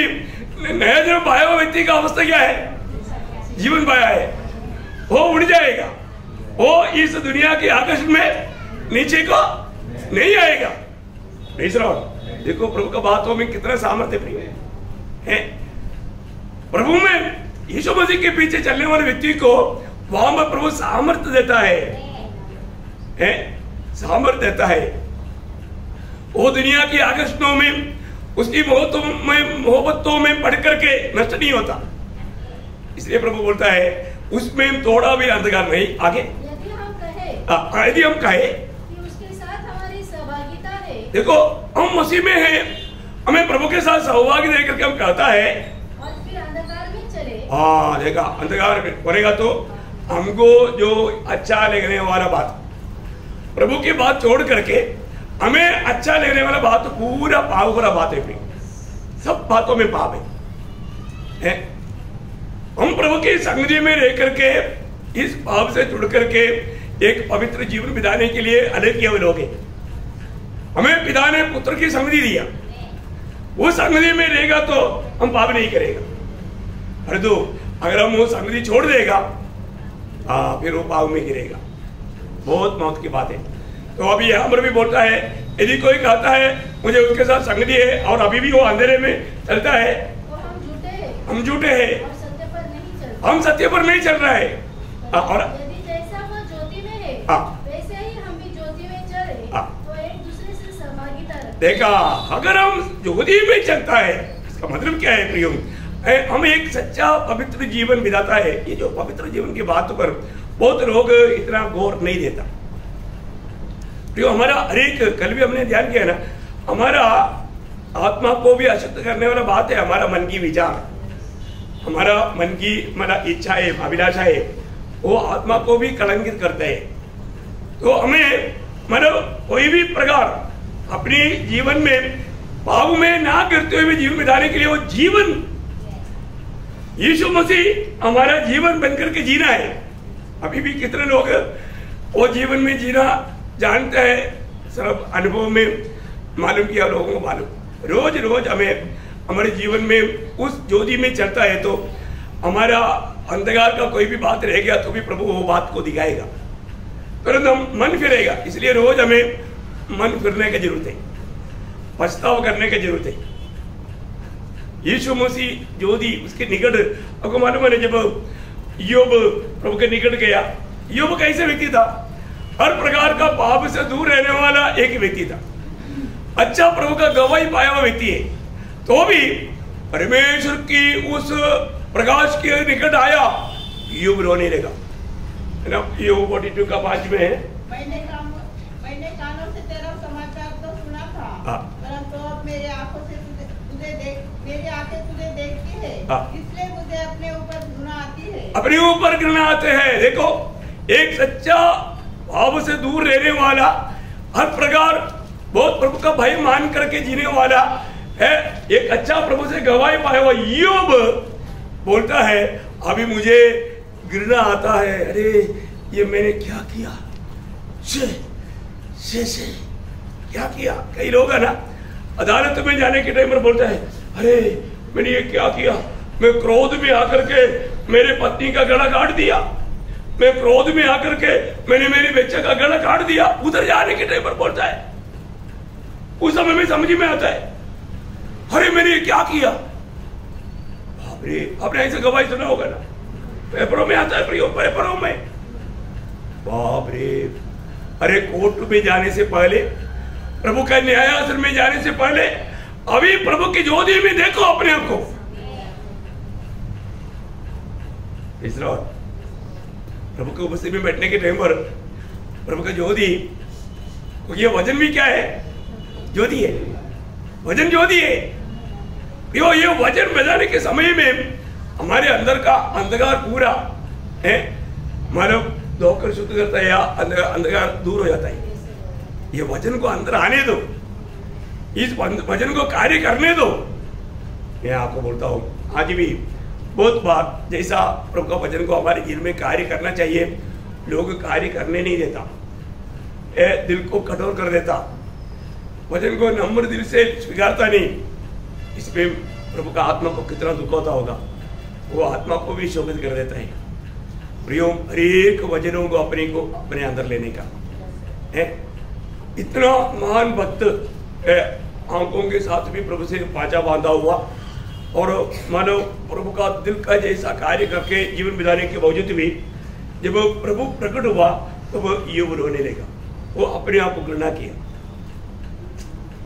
नया जन्म पाया हुआ व्यक्ति का अवस्था क्या है? जीवन पाया है। वो उड़ जाएगा। वो इस दुनिया के आकर्षण में नीचे को नहीं आएगा। तीसरा देखो प्रभु का बातों में कितना सामर्थ्य प्रिय है। प्रभु में यीशु मसीह के पीछे चलने वाले व्यक्ति को वहाँ पर प्रभु सामर्थ्य देता है। है? सामर्थ्य देता है। वो दुनिया के आकर्षणों में उसकी मोहब्बतों में मोहब्बतों में पढ़ करके नष्ट नहीं होता। इसलिए प्रभु बोलता है उसमें थोड़ा भी अंधकार नहीं आगे। यदि हम कहे आ, यदि हम कहे कि उसके साथ हमारी सहभागिता है देखो हम मसीह में हैं हमें प्रभु के साथ सहभागी दे करके हम कहता है हाँ देखा अंधकार में करेगा तो हमको जो अच्छा लगने वाला बात प्रभु की बात छोड़ करके हमें अच्छा लेने वाला बात तो पूरा पाप भरा बात है सब बातों में पाप है? हम प्रभु की संगति में रह करके, इस पाप से जुड़ करके, एक पवित्र जीवन बिताने के लिए अलग किए हुए लोग हैं। हमें पिता ने पुत्र की संगति दिया। वो संगति में रहेगा तो हम पाप नहीं करेगा। अरे तो अगर हम वो संगति छोड़ देगा हाँ फिर वो पाप में गिरेगा। बहुत मौत की बात है। तो अभी यहाँ पर भी बोलता है यदि कोई कहता है मुझे उसके साथ संगति है और अभी भी वो अंधेरे में चलता है तो हम झूठे हैं। हम सत्य पर नहीं चल रहा। है। हाँ, और यदि जैसा वह ज्योति में है हाँ। वैसे हम भी ज्योति में चले। तो एक दूसरे से सहभागिता रखते देखा अगर हम ज्योति में चलता है इसका मतलब क्या है प्रियो? हम एक सच्चा पवित्र जीवन बिताता है। ये जो पवित्र जीवन की बात पर बहुत लोग इतना गौर नहीं देता। प्रियो हमारा हर एक कल भी हमने ध्यान किया ना, हमारा आत्मा को भी अशुद्ध करने वाला बात है हमारा मन की विचार। हमारा मन की हमारा इच्छा है, अभिलाषा है, वो आत्मा को भी कलंकित करते हैं। तो हमें मतलब कोई भी प्रकार अपने जीवन में पाप में ना करते हुए जीवन बिताने के लिए वो जीवन। यीशु मसीह हमारा जीवन बनकर के जीना है। अभी भी कितने लोग वो जीवन में जीना जानते हैं सिर्फ़ अनुभव में मालूम किया, लोगों को मालूम। रोज रोज हमें हमारे जीवन में उस ज्योति में चलता है तो हमारा अंधकार का कोई भी बात रह गया तो भी प्रभु वो बात को दिखाएगा। तुरंत हम मन फिरेगा, इसलिए रोज हमें मन फिरने की ज़रूरत है, पछताव करने की ज़रूरत है। यीशु मसीह ज्योति, उसके निकट, आपको मालूम है जब योब, प्रभु के निकट गया, योब कैसे व्यक्ति था? हर प्रकार का पाप से दूर रहने वाला एक व्यक्ति था। अच्छा प्रभु का गवाही पाया हुआ व्यक्ति है। तो भी परमेश्वर की उस प्रकाश के निकट आया युग रोने लगा। है ना योग फोर्टी टू का पाँच में है। मैंने काम मैंने कानों से तेरा समाचार तो सुना था हाँ। परंतु अब मेरे आँखों से तुझे देख मेरी आँखें तुझे देखती है हाँ। इसलिए मुझे अपने ऊपर घृणा आती है। अपने ऊपर गिरना आते हैं। देखो एक सच्चा भाव से दूर रहने वाला, हर प्रकार बहुत प्रभु का भय मान करके जीने वाला है। एक अच्छा प्रभु से गवाही पाया हुआ योब बोलता है, अभी मुझे गिरना आता है। अरे, ये मैंने क्या किया? शे शे शे, क्या किया? कई लोग है ना, अदालत में जाने के टाइम पर बोलता है, अरे, मैंने ये क्या किया? मैं क्रोध में आकर के मेरे पत्नी का गला काट दिया। मैं क्रोध में आकर के मैंने मेरी बेचा का गला काट दिया, उधर जाने के टाइम पर बोलता है। उस समय में समझ में आता है, अरे मैंने क्या किया? बाप आपने ऐसे गवाही सुना होगा ना। पेपरों में आता है प्रयोग पेपरों में। बाप रे अरे कोर्ट में जाने से पहले, प्रभु का न्यायासन में जाने से पहले, अभी प्रभु की ज्योति में देखो अपने आप को। इस प्रभु के उपस्थिति में बैठने के टाइम पर प्रभु का ज्योति क्योंकि ये वज़न भी क्या है? ज्योति है। वज़न ज्योति है। यो, ये वज़न बजाने के समय में हमारे अंदर का अंधकार पूरा है। मानव धोकर शुद्ध करता है या अंध- अंधकार दूर हो जाता है। ये वज़न को अंदर आने दो। इस वज़न को कार्य करने दो। मैं आपको बोलता हूँ, आज भी बहुत बार जैसा प्रभु का वचन को हमारे जीवन में कार्य करना चाहिए। लोग कार्य करने नहीं देता। ए दिल को कठोर कर देता। वचन को नम्र दिल से स्वीकारता नहीं। इसमें प्रभु का आत्मा को कितना दुख होता होगा। वो आत्मा को भी शोभित कर देता है। प्रियो, हरेक वचनों को अपने को अपने अंदर लेने का। है? इतना महान भक्त आँखों के साथ भी प्रभु से पाचा बांधा हुआ। और मानो प्रभु का दिल का जैसा कार्य करके जीवन बिताने के बावजूद भी जब प्रभु प्रकट हुआ तो वो युव रोने लगा। वो अपने आप को घृणा किया।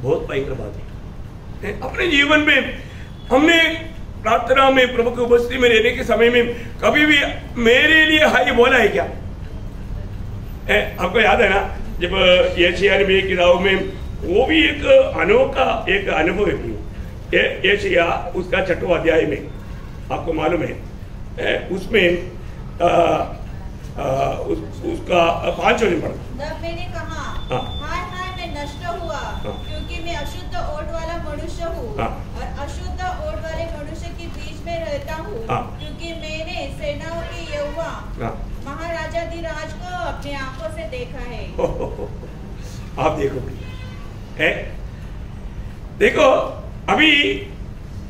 बहुत भयंकर बात है। अपने जीवन में हमने प्रार्थना में प्रभु की उपस्थिति में रहने के समय में कभी भी मेरे लिए हाई बोला है क्या? है, आपको याद है ना जब एशिया में किताब में वो भी एक अनोखा एक अनुभव है। ये एशिया उसका छठवा अध्याय में आपको मालूम है उसमें आ, आ, उस, उसका पांचवा तब मैंने कहा हाँ। हाय हाय मैं नष्ट हुआ हाँ। क्योंकि मैं अशुद्ध ओट वाला मनुष्य हूँ हाँ। और अशुद्ध ओट वाले मनुष्य के बीच में रहता हूँ हाँ। क्योंकि मैंने सेनाओं के यहोवा हाँ। महाराजा धीराज को अपनी आँखों से देखा है आप देखो है देखो अभी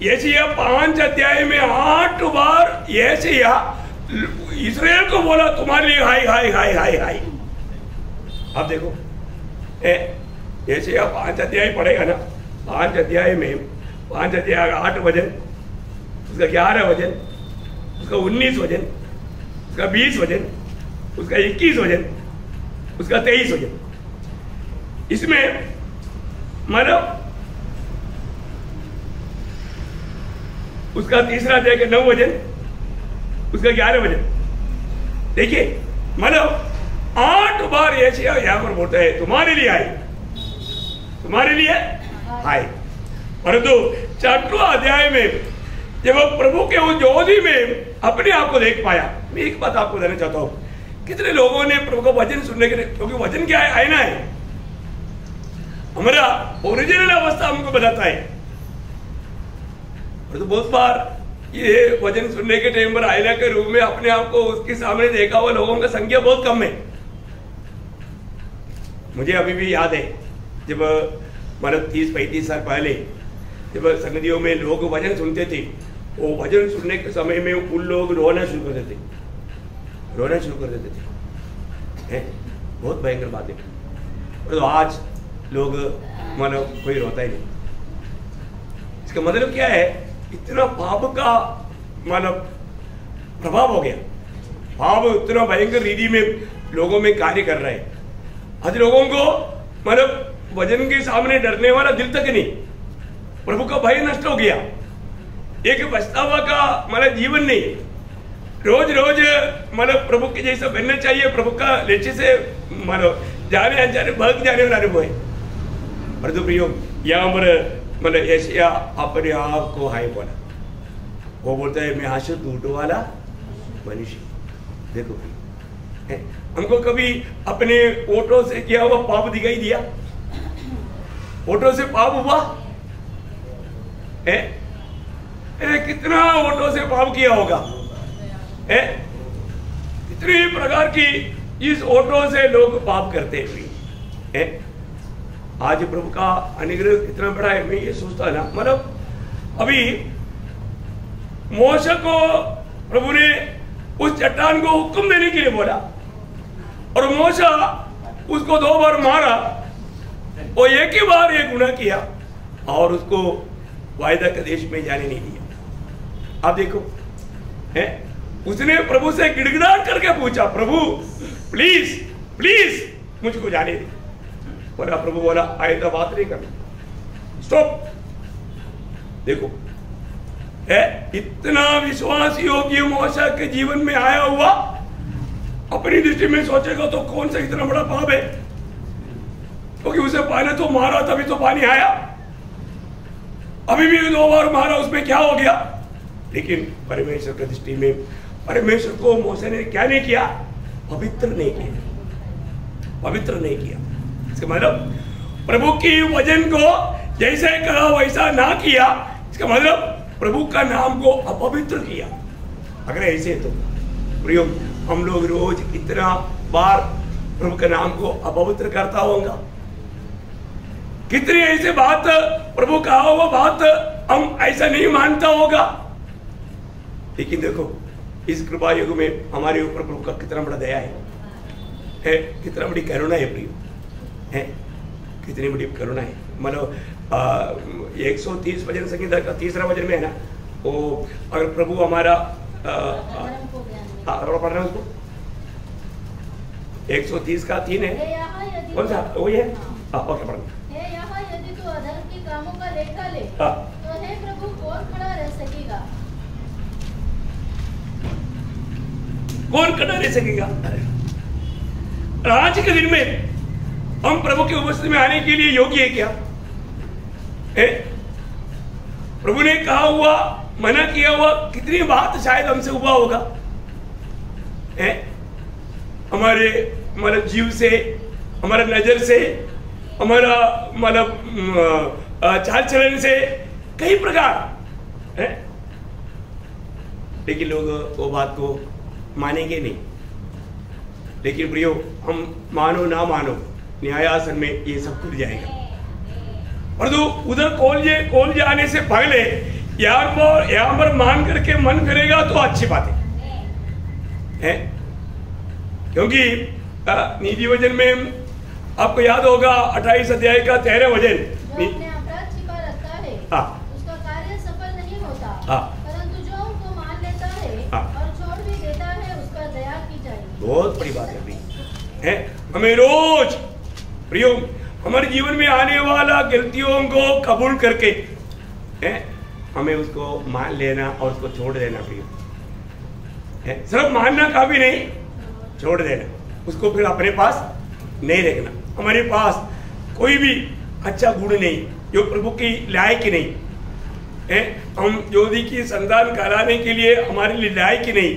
यशिया पाँच अध्याय में आठ बार यशिया इसराइल को बोला, तुम्हारे लिए हाय हाय हाय हाय हाय. आप देखो यशिया पाँच अध्याय पढ़ेगा ना, पाँच अध्याय में, पाँच अध्याय आठ वज़न, उसका ग्यारह वज़न, उसका उन्नीस वज़न, उसका बीस वज़न, उसका इक्कीस वज़न, उसका तेईस वज़न। इसमें मानो उसका तीसरा अध्याय नौ वज़न उसका ग्यारह वज़न देखिए, मानो आठ बार एशिया यहाँ पर बोलता है, तुम्हारे लिए आए तुम्हारे लिए आए परंतु छठवा अध्याय में जब प्रभु के उस ज्योति में अपने आप को देख पाया, मैं एक बात आपको देना चाहता हूँ, कितने लोगों ने प्रभु का वचन सुनने के लिए, क्योंकि वचन क्या है आईना है? हमारा ओरिजिनल अवस्था हमको बताता है। और तो बहुत बार ये वज़न सुनने के टाइम पर आईना के रूप में अपने आप को उसके सामने देखा हुआ लोगों का संख्या बहुत कम है। मुझे अभी भी याद है, जब मतलब तीस, पैंतीस साल पहले जब संगतियों में लोग वचन सुनते थे, वो वचन सुनने के समय में उन लोग रोना शुरू कर देते रोना शुरू कर देते थे। हैं? बहुत भयंकर बात है। और तो आज लोग मानो कोई रोता ही नहीं। इसका मतलब क्या है? इतना पाप का मानो प्रभाव हो गया। पाप इतना भयंकर रीति में लोगों में कार्य कर रहा है। आज लोगों को मतलब वज़न के सामने डरने वाला दिल तक नहीं। प्रभु का भय नष्ट हो गया। एक पछतावा का मतलब जीवन नहीं। रोज रोज मतलब प्रभु के जैसा बनना चाहिए, प्रभु का लेचे से मतलब जाने अनजाने भग जाने वाला अनुभव परंतु प्रियो, यहाँ पर मतलब एशिया अपने आप को हाई बोला वो बोलता है, मैं आशु टूटो वाला मनुष्य देखो हमको कभी अपने ओटो से किया हुआ? पाप दिखाई दिया? ओटो से पाप हुआ? अरे, कितना ओटो से पाप किया होगा? है? कितनी प्रकार की इस ओटो से लोग पाप करते हैं? आज प्रभु का अनुग्रह कितना बड़ा है, मैं ये सोचता ना। मतलब अभी मोश को प्रभु ने उस चट्टान को हुक्म देने के लिए बोला। और मोशा उसको दो बार मारा, और एक ही बार ये गुना किया, और उसको वायदा के देश में जाने नहीं दिया। आप देखो, है? उसने प्रभु से गिड़गिड़ाट करके पूछा, प्रभु प्लीज़ प्लीज़ मुझको जाने दे। बोला प्रभु बोला आयदा बात नहीं करना। स्टॉप देखो, है, इतना विश्वास योग्य मोशा के जीवन में आया हुआ, अपनी दृष्टि में सोचेगा तो कौन सा इतना बड़ा पाप है? क्योंकि तो उसे पानी तो मारा, तभी तो पानी आया। अभी भी दो बार मारा, उसमें क्या हो गया? लेकिन परमेश्वर की दृष्टि में, परमेश्वर को मोसे ने क्या नहीं किया? पवित्र नहीं किया। पवित्र नहीं किया। इसका मतलब प्रभु की वज़न को जैसे कहा, वैसा ना किया, इसका मतलब प्रभु का नाम को अपवित्र किया। अगर ऐसे तो प्रियो, हम लोग रोज इतना बार प्रभु के नाम को अपवित्र करता होगा। कितनी ऐसे बात, प्रभु कहा वो बात हम ऐसा नहीं मानता होगा। लेकिन देखो, इस कृपा युग में हमारे ऊपर प्रभु का कितना बड़ा दया है। है, कितना बड़ी करुणा है, प्रियो। है। कितनी बड़ी करुणा है। मतलब एक सौ तीस वज़न संगीता का तीसरा वज़न में है ना वो अगर प्रभु हमारा में। हाँ पढ़ रहे हैं उसको। 130 का तीन है। हे कौन सा? वही है? हाँ। हाँ ओके पढ़ हे यहाँ यदि तू अधर्म के कामों का लेखा ले हाँ। तो हे प्रभु कौन खड़ा रह सकेगा? कौन खड़ा रह सकेगा? आज के दिन में हम प्रभु की उपस्थिति में आने के लिए योग्य है क्या? है प्रभु ने कहा हुआ, मना किया हुआ, कितनी बात शायद हमसे हुआ होगा? है हमारे मतलब जीव से, हमारा नज़र से, हमारा मतलब चाल चलन से, कई प्रकार। है लेकिन लोग वो बात को मानेंगे नहीं। लेकिन प्रियो, हम मानो ना मानो न्यायासन में ये सब खुल जाएगा परंतु उधर खोल जे खोल जाने से पहले यहाँ पर यहाँ पर मान करके मन करेगा तो अच्छी बात है हैं? क्योंकि नीति वज़न में आपको याद होगा 28 अध्याय का तेरह वज़न है हाँ। उसका कार्य सफल नहीं होता हाँ। परंतु जो उनको मान लेता है हाँ। और छोड़ भी देता है उसका दया की जाएगी बहुत बड़ी बात है है हमें रोज प्रियो, हमारे जीवन में आने वाला गलतियों को कबूल करके, है, हमें उसको मान लेना और उसको छोड़ देना प्रियो। सिर्फ़ मानना काफ़ी नहीं, छोड़ देना। उसको फिर अपने पास नहीं रखना। हमारे पास कोई भी अच्छा गुण नहीं, जो प्रभु की लायक नहीं। है, हम ज्योति की संतान कहलाने के लिए हमारे लिए लायक नहीं।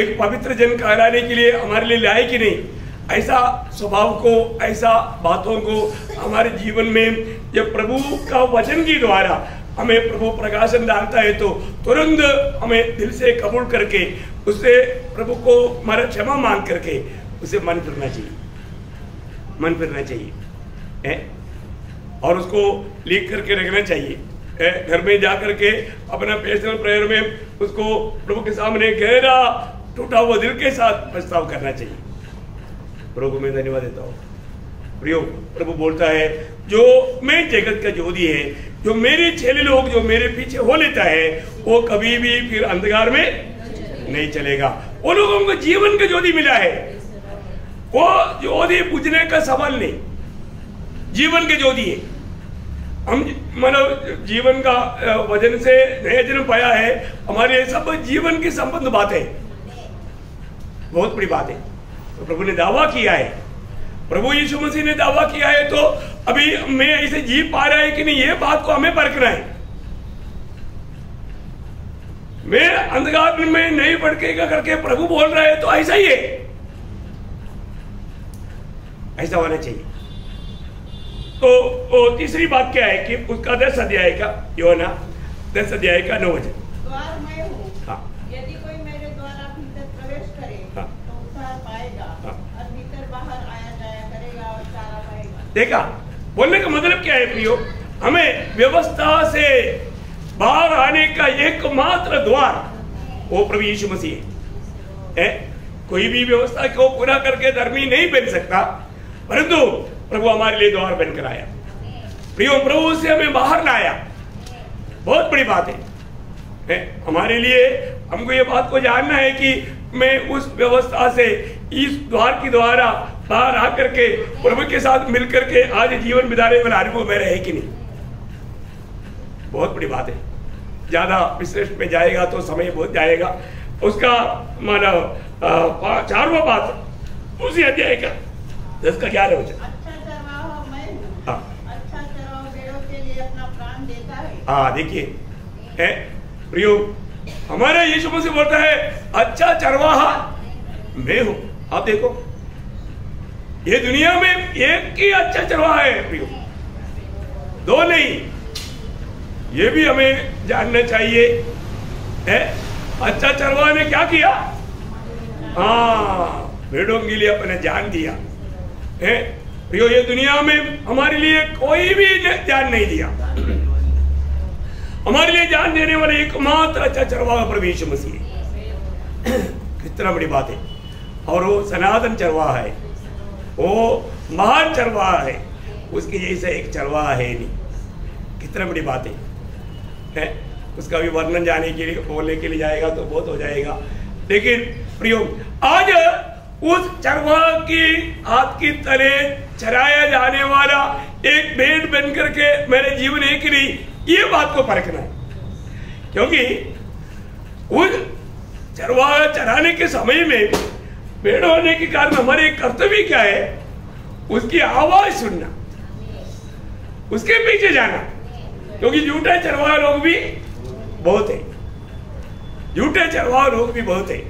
एक पवित्र जन कहलाने के लिए हमारे लिए लायक नहीं। ऐसा स्वभाव को, ऐसा बातों को हमारे जीवन में जब प्रभु का वचन के द्वारा हमें प्रभु प्रकाशन डालता है तो तुरंत हमें दिल से कबूल करके उससे प्रभु को हमारा क्षमा मांग करके, उसे मन फिरना चाहिए। मन फिरना चाहिए, है? और उसको लिख करके रखना चाहिए घर में जा करके अपना पर्सनल प्रेयर में उसको प्रभु के सामने गहरा, टूटा हुआ दिल के साथ प्रस्ताव करना चाहिए। प्रभु मैं धन्यवाद देता हूँ। प्रियो, प्रभु बोलता है, जो मैं जगत का ज्योति है, जो मेरे चेले लोग, जो मेरे पीछे हो लेता है, वो कभी भी फिर अंधकार में नहीं चलेगा। वो लोगों को जीवन का ज्योति मिला है। वो ज्योति बुझने का सवाल नहीं। जीवन के ज्योति है। हम मतलब जीवन का वज़न से नया जन्म पाया है। हमारे सब जीवन के संबंध बात है। बहुत बड़ी बात है। तो प्रभु ने दावा किया है। प्रभु यीशु मसीह ने दावा किया है तो अभी मैं ऐसे जी पा रहा है कि नहीं, ये बात को हमें परखना है। मैं अंधकार में नहीं भटकेगा करके प्रभु बोल रहा है तो ऐसा ही है। ऐसा होना चाहिए। तो वो तीसरी बात क्या है कि उसका दस अध्याय का, योना, दस अध्याय का नौ वचन द्वार मैं हूँ हाँ यदि कोई मेरे द्वारा भीतर प्रवेश करे हाँ। तो उद्धार पाएगा हाँ। और भीतर बाहर आया जाया करेगा और चारा पाएगा देखा, बोलने का मतलब क्या है प्रियो? हमें व्यवस्था से बाहर आने का एकमात्र द्वार वो प्रभु यीशु मसीह है। कोई भी व्यवस्था को पूरा करके धर्मी नहीं बन सकता, परंतु प्रभु हमारे लिए द्वार बनकर आया। प्रियो, प्रभु से हमें बाहर लाया। बहुत बड़ी बात है? हमारे लिए हमको ये बात को जानना है कि मैं उस व्यवस्था से, इस द्वार के द्वारा बाहर आकर के प्रभु के साथ मिलकर के आज जीवन बिताने वाला अनुभव मेरा है कि नहीं? बहुत बड़ी बात है। ज़्यादा विश्लेषण में जाएगा तो समय बहुत जाएगा। उसका माना चारवा बात उसी अध्याय का दस का ग्यारह हो जाए अच्छा मैं? हूँ। अच्छा चरवाहा भेड़ों के लिए अपना प्राण देता है? हाँ देखिए प्रियो हमारे यीशु मसीह बोलता है अच्छा चरवाहा मैं हूँ। आप देखो ये दुनिया में एक ही अच्छा चरवाहा है, प्रियो। दो नहीं। ये भी हमें जानना चाहिए, है? अच्छा चरवाहा ने क्या किया? हाँ भेड़ों के लिए अपने जान दिया, है? प्रियो, ये दुनिया में हमारे लिए कोई भी जान नहीं दिया। हमारे लिए जान देने वाले एकमात्र अच्छा चरवाहा प्रभु यीशु मसीह। कितना बड़ी बात है। और वो सनातन चरवाहा है। वो महान चरवाहा है। उसके जैसा एक चरवाहा है नहीं। कितना बड़ी बात है, है? उसका भी वर्णन जाने के लिए बोलने के लिए जाएगा तो बहुत हो जाएगा। लेकिन प्रियो आज उस चरवाहा की हाथ की तले चराया जाने वाला एक भेड़ बन करके मेरे जीवन एक नहीं ये बात को परखना है। क्योंकि उस चरवाहा चराने के समय में भेड़ होने के कारण हमारे कर्तव्य क्या है? उसकी आवाज़ सुनना। उसके पीछे जाना। क्योंकि झूठे चरवाहा लोग भी बहुत है। झूठे चरवाहा लोग भी बहुत है।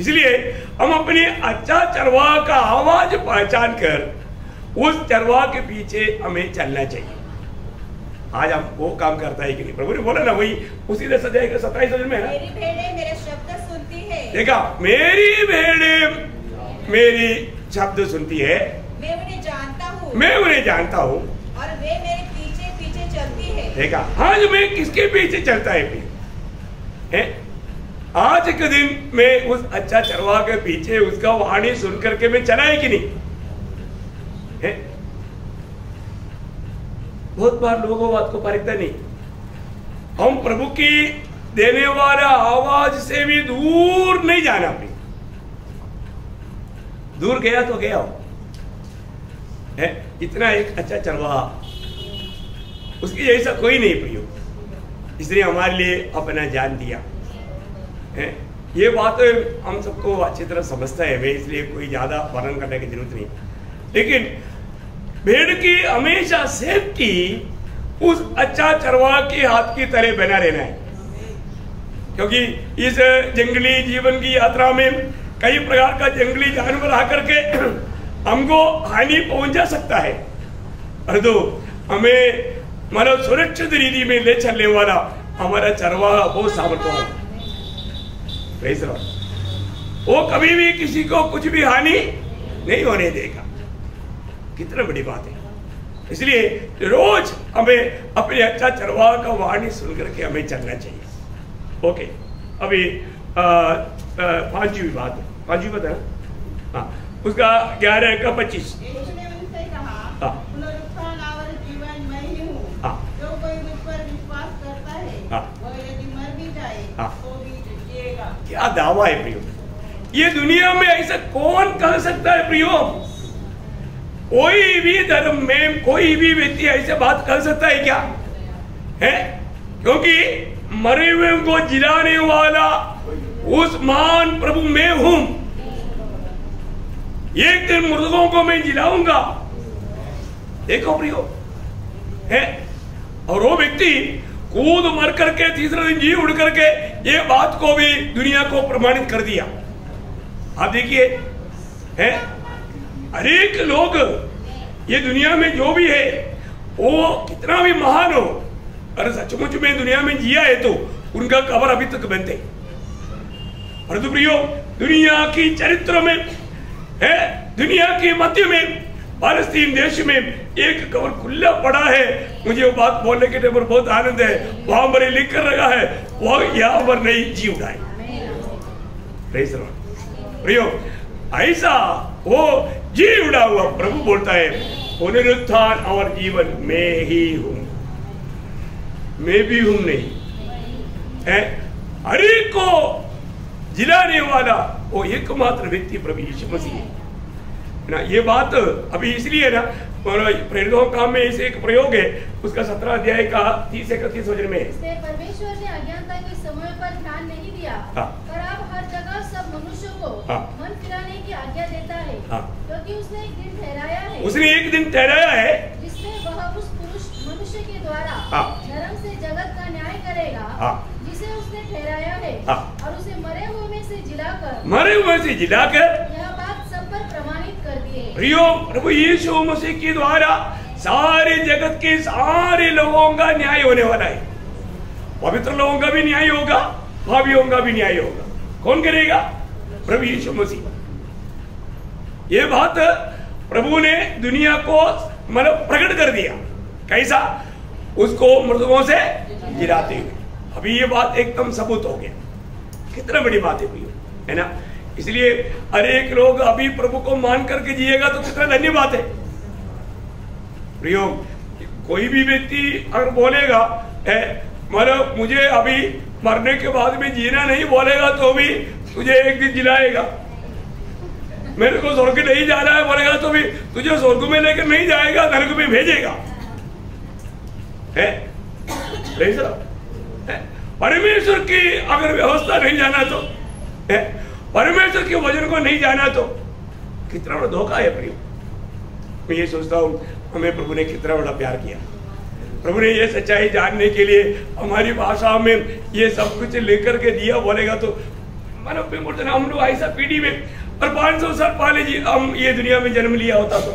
इसलिए हम अपने अच्छा चरवा का आवाज़ पहचान कर उस चरवाहा के पीछे हमें चलना चाहिए। आज हम वो काम करता है कि नहीं। प्रभु ने बोला ना वही उसी तरह सजाए का सत्ताईस में है ना? मेरी भेड़ें मेरे शब्द सुनती है। देखा मेरी भेड़े मेरी शब्द सुनती है। मैं उन्हें जानता हूँ। मैं उन्हें जानता हूँ। और वे मेरे पीछे पीछे चलती है। देखा आज मैं किसके पीछे चलता है फिर? है? आज के दिन मैं उस अच्छा चरवा के पीछे उसका वाणी सुन करके मैं चला है कि नहीं? है? बहुत बार लोगों बात को परखता नहीं। हम प्रभु की देने वाला आवाज़ से भी दूर नहीं जाना अपनी दूर गया तो गया हो। इतना एक अच्छा चरवाहा। उसकी जैसा कोई नहीं प्रियो इसलिए हमारे लिए अपना जान दिया। है? ये बात हम सबको अच्छी तरह समझता है। इसलिए कोई ज़्यादा वर्णन करने की ज़रूरत नहीं। लेकिन भेड़ की हमेशा सेफ्टी उस अच्छा चरवाहा के हाथ की तरह बना रहना है। क्योंकि इस जंगली जीवन की यात्रा में कई प्रकार का जंगली जानवर आकर के हमको हानि पहुँचा सकता है। परंतु हमें मतलब सुरक्षित रीति में ले चलने वाला हमारा चरवाहा बहुत सामर्थ्य है. वो कभी भी किसी को कुछ भी हानि नहीं होने देगा। कितना बड़ी बात है इसलिए रोज हमें अपने अच्छा चरवाहा का वाणी सुन करके हमें चलना चाहिए ओके अभी पांचवी बात पांचवी बात है ना? हाँ उसका ग्यारह का पच्चीस हाँ। ही हूँ। जो कोई मुझ पर विश्वास करता। वह यदि मर भी जाए। तो क्या दावा है प्रियो ये दुनिया में ऐसा कौन कह सकता है प्रियो कोई भी धर्म में कोई भी व्यक्ति ऐसे बात कर सकता है क्या? है? क्योंकि मरे हुए को जिलाने वाला उस महान प्रभु मैं हूँ। एक दिन मुर्दों को मैं जिलाऊँगा। देखो प्रियो, है? और वो व्यक्ति कूद मर करके तीसरे दिन जी उड़ करके ये बात को भी दुनिया को प्रमाणित कर दिया। आप देखिए, है? अनेक लोग ये दुनिया में जो भी है, वो कितना भी महान हो अरे सचमुच में दुनिया में जिया है तो उनका कबर अभी तक बनते दुनिया की चरित्र में, है, दुनिया के मध्य में फालस्तीन देश में एक कवर खुला पड़ा है। मुझे वो बात बोलने के पर बहुत आनंद है। वहाँ पर लिख कर रखा है वो यहाँ पर नहीं जी उठाए ऐसा वो जी उड़ा हुआ प्रभु बोलता है पुनरुत्थान और जीवन में ही हूँ मैं भी हूँ नहीं है हर को जिलाने वाला वो एकमात्र व्यक्ति प्रभु यीशु मसीह है ना ये बात अभी इसलिए ना प्रेरितों काम में इसे एक प्रयोग है उसका सत्रह अध्याय का तीस इकतीस वज़न में परमेश्वर ने अज्ञानता के समय पर ध्यान नहीं दिया हाँ। पर अब हर जगह सब मनुष्यों को हाँ। मन फिराने की आज्ञा देता है हाँ। क्योंकि उसने एक दिन ठहराया है उसने एक दिन ठहराया है? जिसमें वह उस पुरुष मनुष्य के द्वारा हाँ। धर्म से जगत का न्याय करेगा हाँ। जिसे उसने ठहराया है। हाँ। और उसे मरे हुए में से जिलाकर मरे हुए से जिलाकर यह बात सब पर प्रमाणित कर दी है। प्रियो प्रभु यीशु मसीह के द्वारा सारे जगत के सारे लोगों का न्याय होने वाला है। पवित्र लोगों का भी न्याय होगा भावियों का भी न्याय होगा। कौन करेगा? प्रभु यीशु मसीह। ये बात प्रभु ने दुनिया को मतलब प्रकट कर दिया। कैसा? उसको मृतकों से गिराते हुए। अभी ये बात एकदम सबूत हो गया। कितना बड़ी बात है है ना? इसलिए अरे एक लोग अभी प्रभु को मान करके जिएगा तो कितना धन्य बात है। प्रियो, कोई भी व्यक्ति अगर बोलेगा मतलब मुझे अभी मरने के बाद में जीना नहीं बोलेगा तो भी तुझे एक दिन जिलाएगा। मेरे को स्वर्ग नहीं जाना है, बोलेगा तो भी तुझे स्वर्ग में लेकर नहीं जाएगा नरक में भेजेगा। है? परमेश्वर की अगर व्यवस्था नहीं जाना तो? परमेश्वर के वज़न को नहीं जाना तो? कितना बड़ा धोखा है प्रिय मैं ये सोचता हूँ, हमें प्रभु ने कितना बड़ा प्यार किया। प्रभु ने ये सच्चाई जानने के लिए हमारी भाषा में ये सब कुछ लेकर के दिया, बोलेगा तो मानो हम लोग ऐसा पीढ़ी में और 500 साल पहले जी हम ये दुनिया में जन्म लिया होता तो।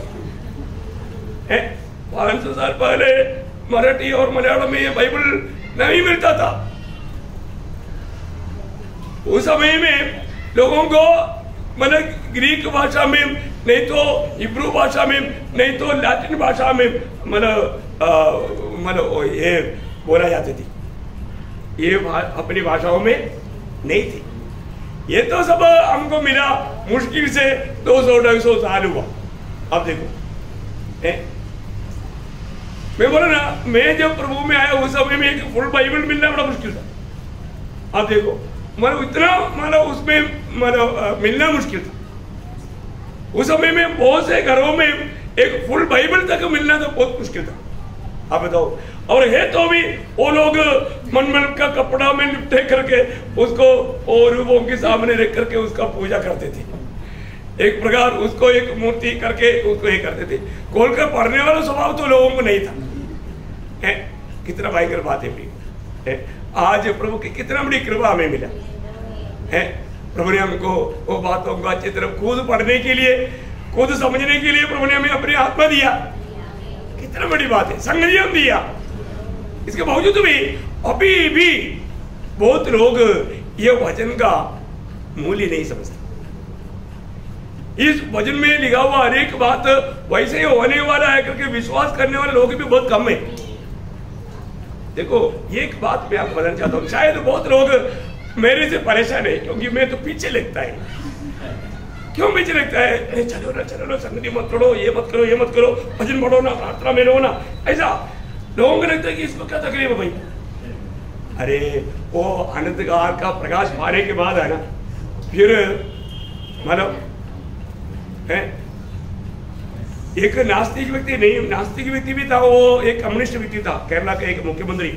है? 500 साल पहले मराठी और मलयालम में ये बाइबल नहीं मिलता था। उस समय में लोगों को मतलब ग्रीक भाषा में नहीं तो हिब्रू भाषा में नहीं तो लैटिन भाषा में मतलब मतलब ये बोला जाती थी। ये भा, अपनी भाषाओं में नहीं थी। ये तो सब हमको मिला, मुश्किल से 200 ढाई सौ साल हुआ। अब देखो, है? मैं बोला ना, मैं जब प्रभु में आया, उस समय में एक फुल बाइबल मिलना बड़ा मुश्किल था। अब देखो मतलब इतना मतलब उसमें मतलब मिलना मुश्किल था। उस समय में बहुत से घरों में एक फुल बाइबल तक मिलना तो बहुत मुश्किल था। आप बताओ और है तो भी वो लोग मनमल का कपड़ा में लिपटे करके उसको और वो के सामने रख करके उसका पूजा करते थे। एक प्रकार उसको एक मूर्ति करके उसको ये करते थे। खोल पढ़ने वाला स्वभाव तो लोगों को नहीं था। है? कितना भयंकर बात है आज प्रभु की कितना बड़ी कृपा हमें मिला। है? प्रभु ने हमको वो बातों को अच्छी तरह खुद पढ़ने के लिए, खुद समझने के लिए प्रभु ने हमें अपने आत्मा दिया। कितना बड़ी बात है। संगम दिया। इसके बावजूद भी अभी भी बहुत लोग ये वचन का मूल्य नहीं समझते। इस वचन में लिखा हुआ हर एक बात वैसे ही होने वाला है करके विश्वास करने वाले लोग भी बहुत कम है। देखो, एक बात मैं आपको बताना चाहता हूँ। शायद बहुत लोग मेरे से परेशान है, क्योंकि मैं तो पीछे लगता है। क्यों पीछे लगता है? चलो ना चलो ना, संगति मत करो, ये मत करो, ये मत करो, भजन पढ़ो ना, प्रार्थना में रहो ना। ऐसा लोगों को लगता है कि इसको क्या तकलीफ़ है भाई। अरे, वो अनंतकार का प्रकाश पाने के बाद है ना, फिर मतलब एक नास्तिक व्यक्ति नहीं, नास्तिक व्यक्ति भी था, वो एक कम्युनिस्ट व्यक्ति था, केरला का एक मुख्यमंत्री।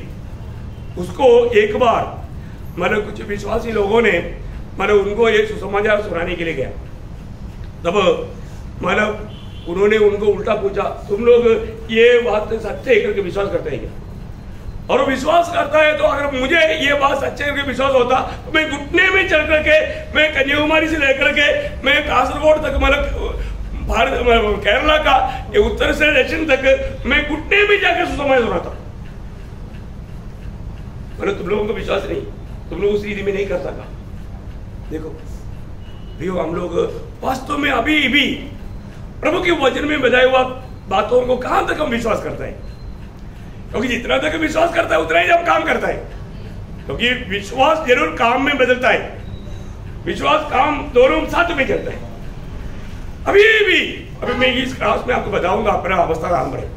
उसको एक बार मतलब कुछ विश्वासी लोगों ने मतलब उनको ये सुसमाचार सुनाने के लिए गया। तब मतलब उन्होंने उनको उल्टा पूछा, तुम लोग ये बात सच्चे करके विश्वास करते हैं क्या? और विश्वास करता है तो अगर मुझे ये बात सच्चे करके विश्वास होता तो मैं घुटने में चढ़ करके, मैं कन्याकुमारी से लेकर के, मैं कासरगोड तक मतलब भारत केरला का उत्तर से दक्षिण तक, मैं घुटने में जाकर सुसमाचार सुनाता मैंने तुम लोगों को विश्वास नहीं, तुम लोग उस रीति में नहीं कर सका देखो भैया हम लोग वास्तव में अभी भी प्रभु के वचन में बजाया हुआ बातों को कहाँ तक हम विश्वास करता है? क्योंकि जितना तक विश्वास करता है, उतना ही हम काम करता है। क्योंकि विश्वास ज़रूर काम में बदलता है। विश्वास काम दोनों साथ में चलता है। अभी भी, अभी मैं इस क्लास में आपको बताऊँगा, अपना अवस्था काम है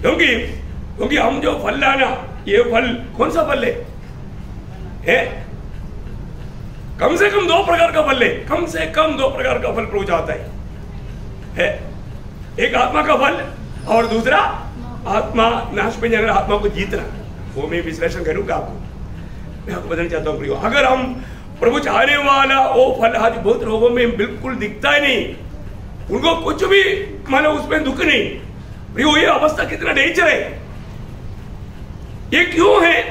क्योंकि क्योंकि हम जो फल लाना ये फल कौन सा फल है? है? कम से कम दो प्रकार का फल है। कम से कम दो प्रकार का फल प्रभु चाहता है। है। एक आत्मा का फल और दूसरा आत्मा नाश में जाना आत्मा को जीतना। वो मैं विश्लेषण करूँगा आपको। मैं आपको बताना चाहता हूँ, प्रियो, अगर हम प्रभु चाहने वाला वो फल आज बहुत लोगों में बिल्कुल दिखता ही नहीं, उनको कुछ भी मानो उसमें दुख नहीं। प्रियो, ये अवस्था कितना डेंजर है। ये क्यों है?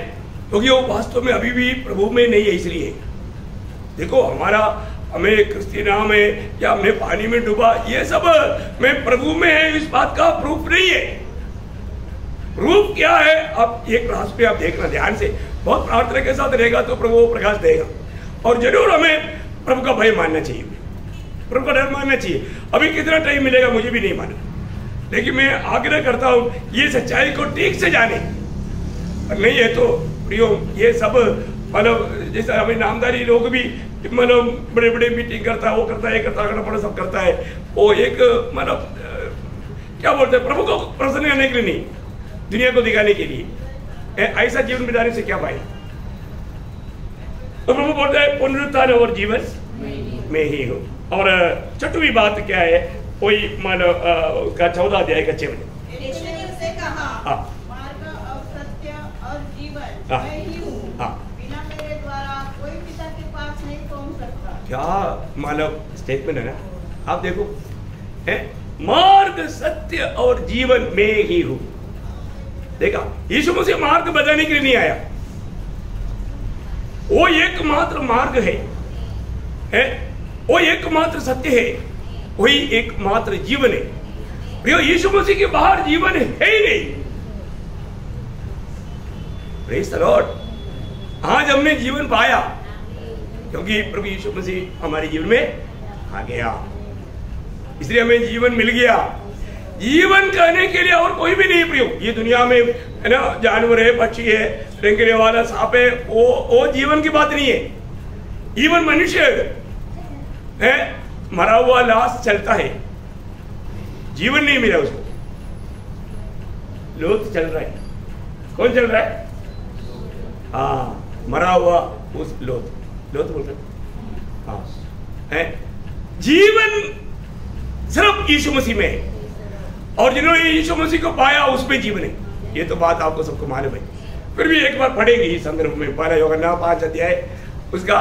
क्योंकि वो वास्तव में अभी भी प्रभु में नहीं है, इसलिए। देखो, हमारा हमें क्रिस्टीना में या हमने पानी में डूबा, ये सब मैं प्रभु में है, इस बात का प्रूफ नहीं है। प्रूफ क्या है? आप ये क्लास पे आप देखना ध्यान से। बहुत प्रार्थना के साथ रहेगा तो प्रभु प्रकाश देगा। और ज़रूर हमें प्रभु का भय मानना चाहिए। प्रभु का डर मानना चाहिए। अभी कितना टाइम मिलेगा मुझे भी नहीं मालूम। लेकिन मैं आग्रह करता हूँ, ये सच्चाई को ठीक से जाने। नहीं है तो प्रियो, ये सब मतलब जैसे हमें नामदारी लोग भी मतलब बड़े बड़े मीटिंग करता है वो करता है करता है बड़ा सब करता है। वो एक मतलब क्या बोलते हैं प्रभु को प्रसन्न करने के लिए नहीं दुनिया को दिखाने के लिए। ऐसा जीवन बिताने से क्या फ़ायदा? तो प्रभु बोलते हैं पुनरुत्थान और जीवन में ही हो। और छठवीं बात क्या है वही मानो अ, उसका चौदह अध्याय का चेवन हाँ मार्ग और सत्य और जीवन हाँ। मैं ही हूँ हाँ। बिना मेरे द्वारा कोई पिता के पास नहीं पहुँच सकता क्या मानव स्टेटमेंट है ना? आप देखो, है? मार्ग सत्य और जीवन में ही हूँ। देखा? यीशु मसीह मार्ग बताने के लिए नहीं आया। वो एकमात्र मार्ग है। है? वो एकमात्र सत्य है। वही एकमात्र जीवन है। प्रियो, यीशु मसीह के बाहर जीवन है ही नहीं। The Lord. आज हमने जीवन पाया। क्योंकि प्रभु यीशु मसीह हमारे जीवन में आ गया। इसलिए हमें जीवन मिल गया। जीवन कहने के लिए और कोई भी नहीं प्रियो। ये दुनिया में है ना, जानवर है, पक्षी है, रेंगने वाला सांप है, वो वो जीवन की बात नहीं है। जीवन मनुष्य है, मरा हुआ लाश चलता है। जीवन नहीं मिला उसको। लोथ चल रहा है। कौन चल रहा है? हाँ मरा हुआ उस लोथ लोथ बोल रहे। हाँ। है? जीवन सिर्फ़ यीशु मसीह में है। और जिन्होंने यीशु मसीह को पाया उसमें जीवन है। ये तो बात आपको सबको मालूम है। फिर भी एक बार पढ़ेंगे इस संदर्भ में। पहला योग योगन्ना पाँच अध्याय उसका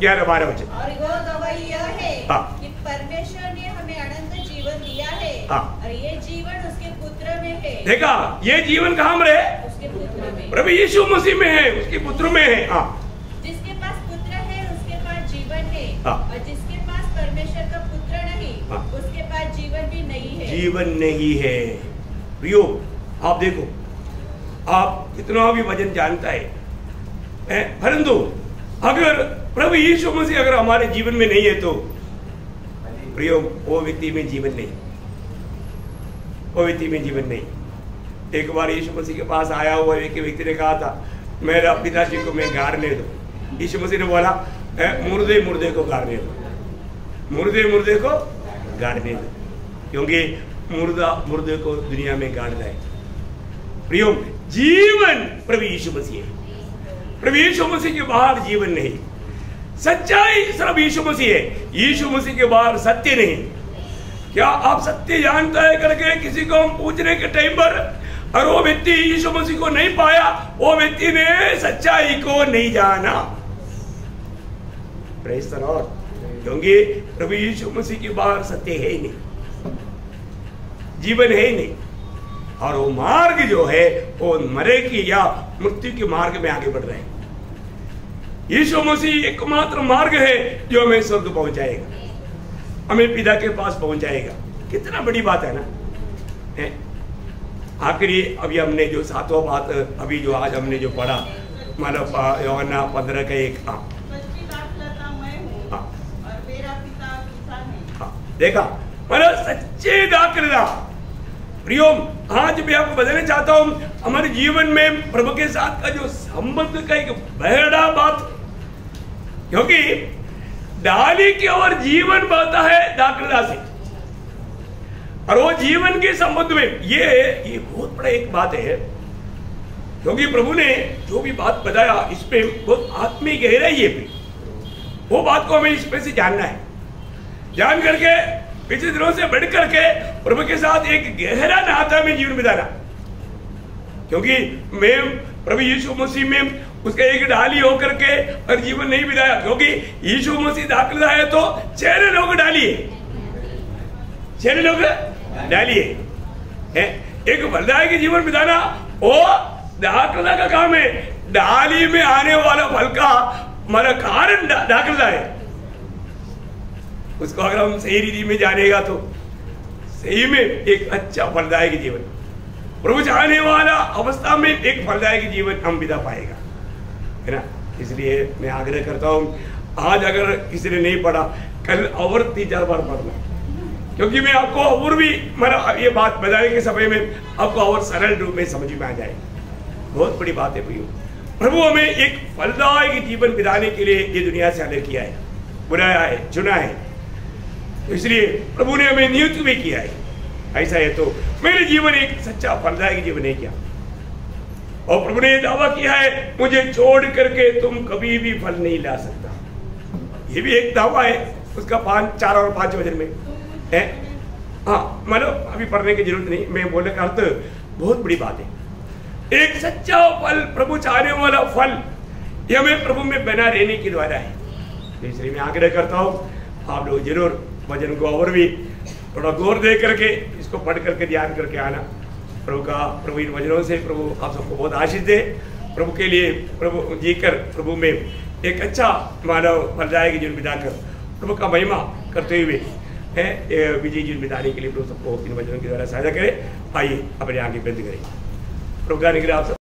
ग्यारह बारह वचन। और वो गवाही यह है हाँ। कि परमेश्वर ने हमें अनंत जीवन दिया है। हाँ। और ये जीवन उसके पुत्र में है। देखा ये जीवन कहाँ में। प्रभु यीशु मसीह में है उसके पुत्र में है। हाँ जिसके पास पुत्र है उसके पास जीवन है। और जिसके पास परमेश्वर का पुत्र नहीं हाँ। उसके पास जीवन भी नहीं है। जीवन नहीं है। प्रियो आप देखो आप कितना भी वज़न जानता है परंतु अगर प्रभु यीशु मसीह अगर हमारे जीवन में नहीं है तो प्रियो वो व्यक्ति में जीवन नहीं। वो व्यक्ति में जीवन नहीं। एक बार यीशु मसीह के पास आया हुआ एक व्यक्ति ने कहा था मेरा पिताजी को मैं गाड़ने दो। यीशु मसीह ने बोला "ए, मुर्दे मुर्दे को गाड़ने दो मुर्दे मुर्दे को गाड़ने दो क्योंकि मुर्दा, मुर्दे को दुनिया में गाड़ना है प्रियो जीवन प्रभु यीशु मसीह प्रभु यीशु मसीह के बाहर जीवन नहीं। सच्चाई सिर्फ़ यीशु मसीह है। यीशु मसीह के बाहर सत्य नहीं। क्या आप सत्य जानता है करके किसी को हम पूछने के टाइम पर और वो व्यक्ति यीशु मसीह को नहीं पाया? वो व्यक्ति ने सच्चाई को नहीं जाना। Lord. क्योंकि प्रभु यीशु मसीह के बाहर सत्य है ही नहीं, जीवन है ही नहीं। और वो मार्ग जो है, वो मरे की या मृत्यु के मार्ग में आगे बढ़ रहे हैं। यीशु मसीह एकमात्र मार्ग है जो हमें स्वर्ग पहुंचाएगा। हमें पिता के पास पहुंचाएगा। कितना बड़ी बात है ना? है? आखिरी अभी हमने जो सातवां बात, अभी जो आज हमने जो पढ़ा योना पंद्रह का एक हाँ सच्ची दाखलता मैं हूँ हाँ। और मेरा पिता किसान है हाँ, देखा? मतलब सच्चे दाखिला प्रियोम आज मैं आपको बताना चाहता हूँ, हमारे जीवन में प्रभु के साथ का जो संबंध का एक बहरा बात, क्योंकि डाली की ओर जीवन बहता है दाखिला से। और वो जीवन के संबंध में ये ये बहुत बड़ा एक बात है, क्योंकि प्रभु ने जो भी बात बताया, इस पे बहुत आत्मीय गहराई है। वो बात को हमें इस पे से जानना है। जान करके, पिछले दिनों से बढ़ करके प्रभु के साथ एक गहरा नाता में जीवन बिताना क्योंकि मैं, प्रभु यीशु मसीह में उसका एक डाली होकर के और जीवन नहीं बिताया। क्योंकि यीशु मसीह दाखिल है तो चेहरे लोग डालिए। चेहरे लोग डालिए? एक फलदायक जीवन बिताना वो दाखिला का काम है। डाली में आने वाला फल का हमारा कारण दाखिला है उसको अगर हम सही रीति में जानेगा तो सही में एक अच्छा फलदायक जीवन। प्रभु चाहने वाला अवस्था में एक फलदायक जीवन हम बिता पाएगा। है ना? इसलिए मैं आग्रह करता हूँ, आज अगर किसी ने नहीं पढ़ा, कल और तीन चार बार पढ़ना। क्योंकि मैं आपको और भी मेरा, ये बात बताने के समय में आपको और सरल रूप में समझ में आ जाए। बहुत बड़ी बात है भैया। प्रभु हमें एक फलदायक जीवन बिताने के लिए ये दुनिया से अलग किया है। बुलाया है, चुना है। इसलिए प्रभु ने हमें नियुक्त भी किया है। ऐसा है तो मेरे जीवन एक सच्चा फलदायक जीवन है क्या? और प्रभु ने दावा किया है, मुझे छोड़ करके तुम कभी भी फल नहीं ला सकता। ये भी एक दावा है, उसका पाँच चार और पाँच वज़न में है। हाँ मतलब अभी पढ़ने की ज़रूरत नहीं, मैं बोलने का अर्थ बहुत बड़ी बात है। एक सच्चा फल प्रभु चाहने वाला फल, ये हमें प्रभु में बना रहने के द्वारा है। तो इसलिए मैं आग्रह करता हूँ, आप लोग ज़रूर वज़न को और भी थोड़ा गौर दे करके इसको पढ़ करके ध्यान करके आना। प्रभु का, प्रभु इन वचनों से प्रभु आप सबको बहुत आशीष दे। प्रभु के लिए प्रभु जीकर प्रभु में एक अच्छा मानव फलदायक जीवन बिताकर प्रभु का महिमा करते हुए, है विजय जीवन बिताने के लिए प्रभु सबको इन वचनों के द्वारा सहायता करे। आइए, अपने आगे बंद करें। प्रभु का निग्रह आप सब